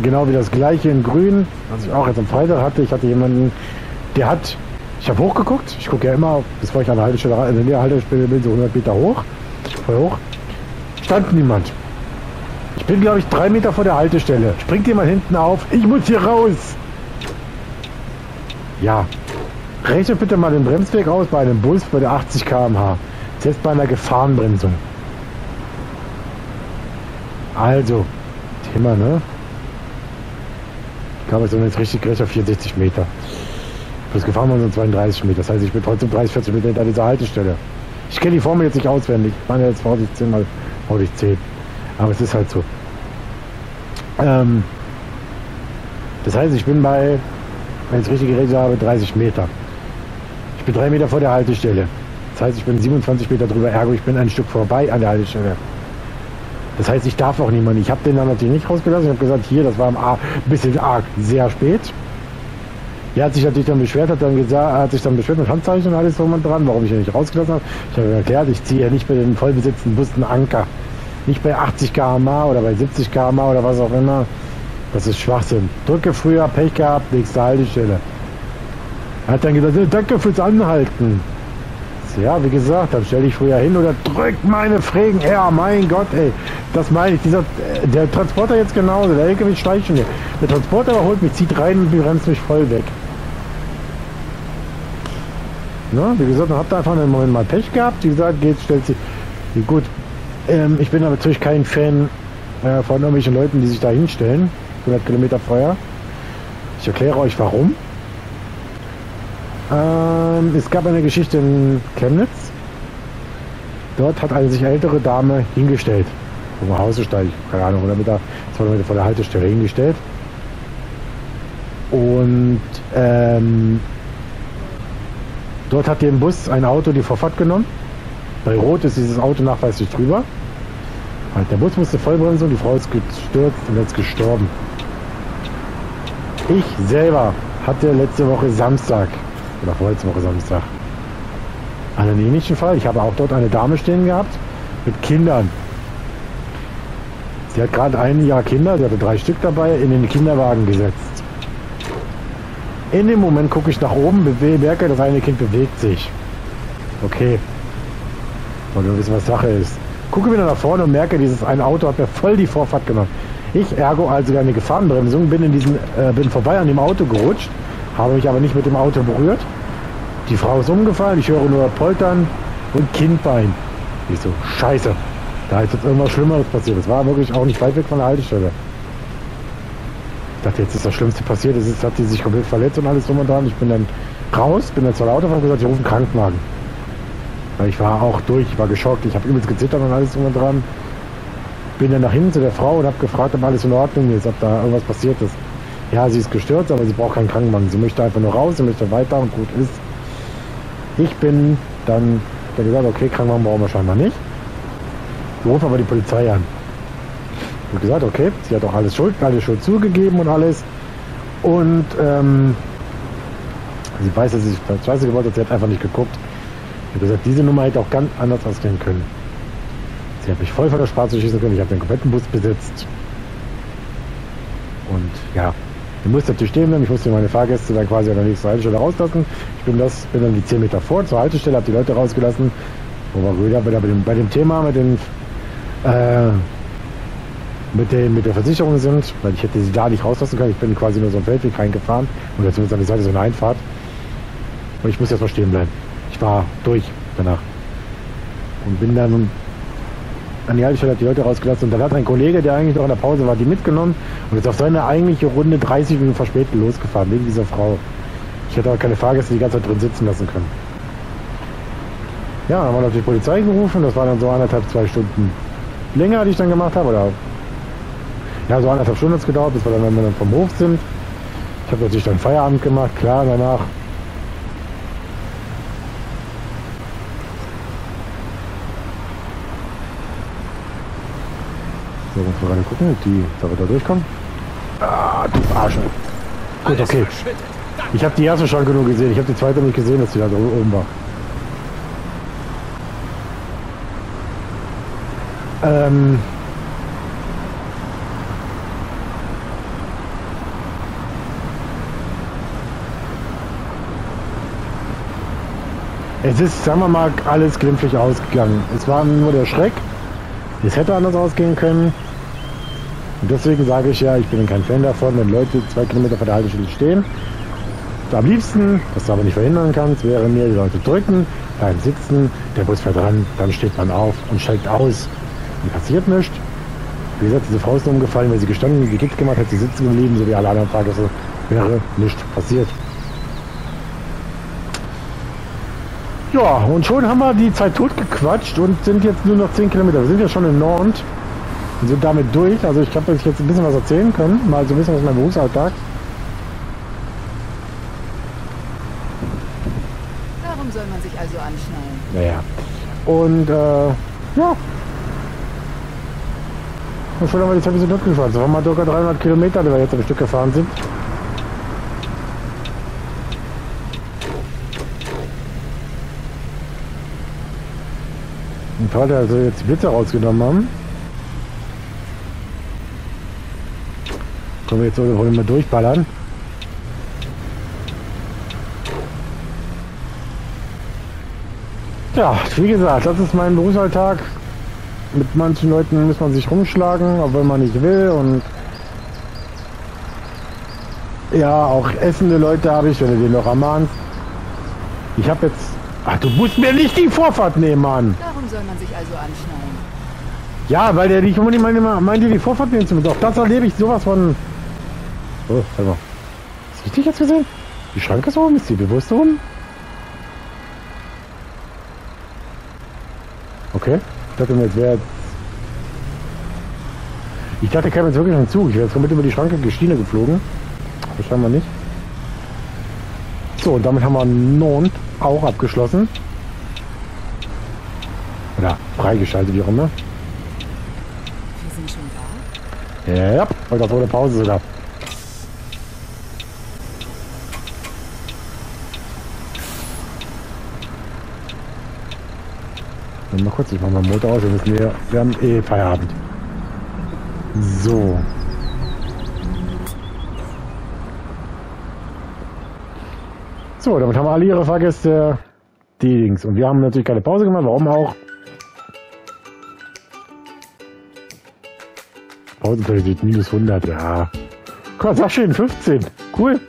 genau wie das gleiche in Grün, was ich auch jetzt am Freitag hatte, ich hatte jemanden, der hat, ich habe hochgeguckt, ich gucke ja immer, bevor ich an der Haltestelle, also in der Haltestelle bin, so 100 Meter hoch, voll hoch, stand niemand. Ich bin, glaube ich, drei Meter vor der Haltestelle. Springt jemand hinten auf. Ich muss hier raus. Ja. Rechne bitte mal den Bremsweg aus bei einem Bus bei der 80 km/h. Selbst bei einer Gefahrenbremsung. Also, Thema, ne? Ich glaube, ich bin jetzt richtig gerechnet auf 64 Meter. Plus gefahren waren so 32 Meter. Das heißt, ich bin trotzdem 30, 40 Meter hinter dieser Haltestelle. Ich kenne die Formel jetzt nicht auswendig. Ich meine jetzt VD 10 mal VD 10. Aber es ist halt so. Ähm, das heißt, ich bin bei, wenn ich es richtig gerechnet habe, 30 Meter. Ich bin drei Meter vor der Haltestelle. Das heißt, ich bin 27 Meter drüber, ergo ich bin ein Stück vorbei an der Haltestelle. Das heißt, ich darf auch niemanden. Ich habe den dann natürlich nicht rausgelassen. Ich habe gesagt, hier, das war ein bisschen arg, sehr spät. Er hat sich natürlich dann beschwert, hat dann gesagt, hat sich dann beschwert mit Handzeichen und alles drum und dran, warum ich ihn nicht rausgelassen habe. Ich habe erklärt, ich ziehe ja nicht bei den vollbesetzten Bussen Anker. Nicht bei 80 km/h oder bei 70 km/h oder was auch immer. Das ist Schwachsinn. Drücke früher, Pech gehabt, nächste Haltestelle. Hat dann gesagt, "Ja, danke fürs Anhalten. Ja, wie gesagt, dann stell dich früher hin oder drück meine Frägen her. Mein Gott, ey. Das meine ich. Dieser, äh, der Transporter jetzt genauso. Der LKW steigt schon hier. Der Transporter überholt mich, zieht rein und bremst mich voll weg. Na, wie gesagt, dann habt ihr einfach einen Moment mal Pech gehabt. Wie gesagt, geht, stellt sich. Gut, ähm, ich bin aber natürlich kein Fan äh, von irgendwelchen Leuten, die sich da hinstellen. 100 Kilometer vorher. Ich erkläre euch warum. Ähm, es gab eine Geschichte in Chemnitz. Dort hat eine sich ältere Dame hingestellt. Wo Hausesteig, keine Ahnung, 100 Meter, 200 Meter vor der Haltestelle hingestellt. Und ähm, dort hat dem Bus ein Auto die Vorfahrt genommen. Bei Rot ist dieses Auto nachweislich drüber. Halt, der Bus musste vollbremsen und die Frau ist gestürzt und jetzt gestorben. Ich selber hatte letzte Woche Samstag oder vorletzte Woche Samstag einen ähnlichen Fall. Ich habe auch dort eine Dame stehen gehabt mit Kindern. Sie hat gerade einen ihrer Kinder, sie hatte drei Stück dabei, in den Kinderwagen gesetzt. In dem Moment gucke ich nach oben, merke, das eine Kind bewegt sich. Okay. Wollen wir wissen, was Sache ist. Gucke wieder nach vorne und merke, dieses eine Auto hat mir voll die Vorfahrt genommen. Ich ergo also eine Gefahrenbremsung, bin in diesen, äh, bin vorbei an dem Auto gerutscht, habe mich aber nicht mit dem Auto berührt. Die Frau ist umgefallen, ich höre nur Poltern und Kindbein. Ich so, scheiße, da ist jetzt irgendwas Schlimmeres passiert. Das war wirklich auch nicht weit weg von der Haltestelle. Ich dachte, jetzt ist das Schlimmste passiert. Es ist, hat die sich komplett verletzt und alles drum und dran. Ich bin dann raus, bin dann zur Auto und gesagt, ich rufe einen Krankenwagen. Weil ich war auch durch, ich war geschockt, ich habe übelst gezittert und alles drum und dran. Bin dann nach hinten zu der Frau und habe gefragt, ob alles in Ordnung ist, ob da irgendwas passiert ist. Ja, sie ist gestürzt, aber sie braucht keinen Krankenwagen. Sie möchte einfach nur raus, sie möchte weiter und gut ist. Ich bin dann, dann gesagt, okay, Krankenwagen brauchen wir scheinbar nicht. Wir rufen aber die Polizei an. Ich habe gesagt, okay, sie hat auch alles Schuld, alles Schuld zugegeben und alles. Und ähm, sie weiß, dass sie scheiße gewollt hat, sie hat einfach nicht geguckt. Ich habe gesagt, diese Nummer hätte auch ganz anders ausgehen können. Sie hat mich voll von der Straße schießen können, ich habe den kompletten Bus besetzt. Und ja, ich musste natürlich stehen bleiben, ich musste meine Fahrgäste dann quasi an der nächsten Haltestelle rauslassen. Ich bin, das, bin dann die 10 Meter vor zur Haltestelle, habe die Leute rausgelassen, wo wir wieder bei, dem, bei dem Thema mit den äh, mit, den, mit der Versicherung sind, weil ich hätte sie da nicht rauslassen können. Ich bin quasi nur so einen Feldweg reingefahren und jetzt zumindest an die Seite so eine Einfahrt. Und ich muss jetzt mal stehen bleiben. Ich war durch danach. Und bin dann an die Haltestelle, hab die Leute rausgelassen. Und dann hat ein Kollege, der eigentlich noch in der Pause war, die mitgenommen und ist auf seine eigentliche Runde 30 Minuten verspätet losgefahren, wegen dieser Frau. Ich hätte aber keine Fahrgäste die ganze Zeit drin sitzen lassen können. Ja, dann haben wir natürlich die Polizei gerufen. Das war dann so anderthalb, zwei Stunden länger, die ich dann gemacht habe. Oder ja, so anderthalb Stunden hat es gedauert, bis wir dann, wenn wir dann vom Hof sind. Ich habe natürlich dann Feierabend gemacht, klar, danach. Muss man gerade gucken, die da wieder durchkommen. Ah, du Arsch. Gut, okay. Ich habe die erste Schranke nur gesehen. Ich habe die zweite nicht gesehen, dass die da oben war. Ähm. Es ist, sagen wir mal, alles glimpflich ausgegangen. Es war nur der Schreck. Es hätte anders ausgehen können. Und deswegen sage ich ja, ich bin kein Fan davon, wenn Leute zwei Kilometer vor der Haltestelle stehen. Am liebsten, was du aber nicht verhindern kannst, wäre mir, die Leute drücken, bleiben sitzen, der Bus fährt ran, dann steht man auf und steigt aus. Und passiert nichts. Wie gesagt, diese Frau ist umgefallen, weil sie gestanden, gekickt gemacht hat, sie sitzen geblieben, so wie alle anderen Fahrgäste, wäre nichts passiert. Ja, und schon haben wir die Zeit totgequatscht und sind jetzt nur noch 10 Kilometer. Wir sind ja schon in Nord und sind damit durch. Also ich habe euch jetzt ein bisschen was erzählen können, mal so ein bisschen aus meinem Berufsalltag. Warum soll man sich also anschnallen? Naja. Und äh, ja. Und schon haben wir die Zeit ein bisschen durchgefahren. Das waren mal ca. 300 Kilometer, die wir jetzt am Stück gefahren sind. Und weil wir also jetzt die Blitze rausgenommen haben, können wir jetzt wohl mal durchballern. Ja, wie gesagt, das ist mein Berufsalltag. Mit manchen Leuten muss man sich rumschlagen, auch wenn man nicht will. Und ja, auch essende Leute habe ich, wenn du den noch ermahnst. Ich habe jetzt... Ach, du musst mir nicht die Vorfahrt nehmen, Mann. Warum soll man sich also anschnallen? Ja, weil der nicht unbedingt meine, meinte, die Vorfahrt nehmen zu müssen. Auch das erlebe ich sowas von... Oh, warte mal. Ist richtig jetzt gesehen? Die Schranke ist oben, ist die bewusst oben? Okay. Ich dachte mir, jetzt wäre Ich dachte, ich käme jetzt wirklich hinzu. Ich wäre jetzt komplett über die Schranke Gestine geflogen. Aber scheinbar nicht. So, und damit haben wir Nord auch abgeschlossen. Oder freigeschaltet, wie auch immer. Wir sind schon da? Ja, yep. und das ohne Pause sogar. Warte Mal kurz, ich mach mal Motor aus. Wir, müssen hier, wir haben eh Feierabend. So. So, damit haben alle ihre Fahrgäste die Dings. Und wir haben natürlich keine Pause gemacht. Warum auch? Pausenqualität minus 100, ja. Guck mal, sag schön, 15. Cool.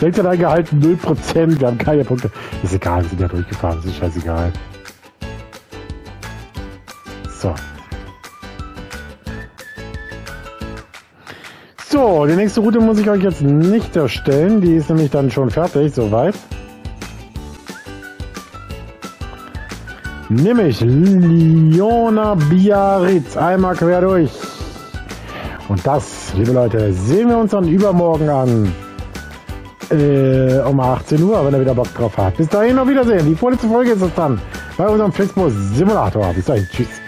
Längster eingehalten, 0%. Wir haben keine Punkte. Ist egal, wir sind ja durchgefahren. Das ist scheißegal. So. So, die nächste Route muss ich euch jetzt nicht erstellen. Die ist nämlich dann schon fertig, soweit. Nämlich Liona Biarritz. Einmal quer durch. Und das, liebe Leute, sehen wir uns dann übermorgen an. Äh, um 18 Uhr, wenn ihr wieder Bock drauf habt. Bis dahin auf Wiedersehen. Die vorletzte Folge ist es dann bei unserem Flixbus Simulator. Bis dahin. Tschüss.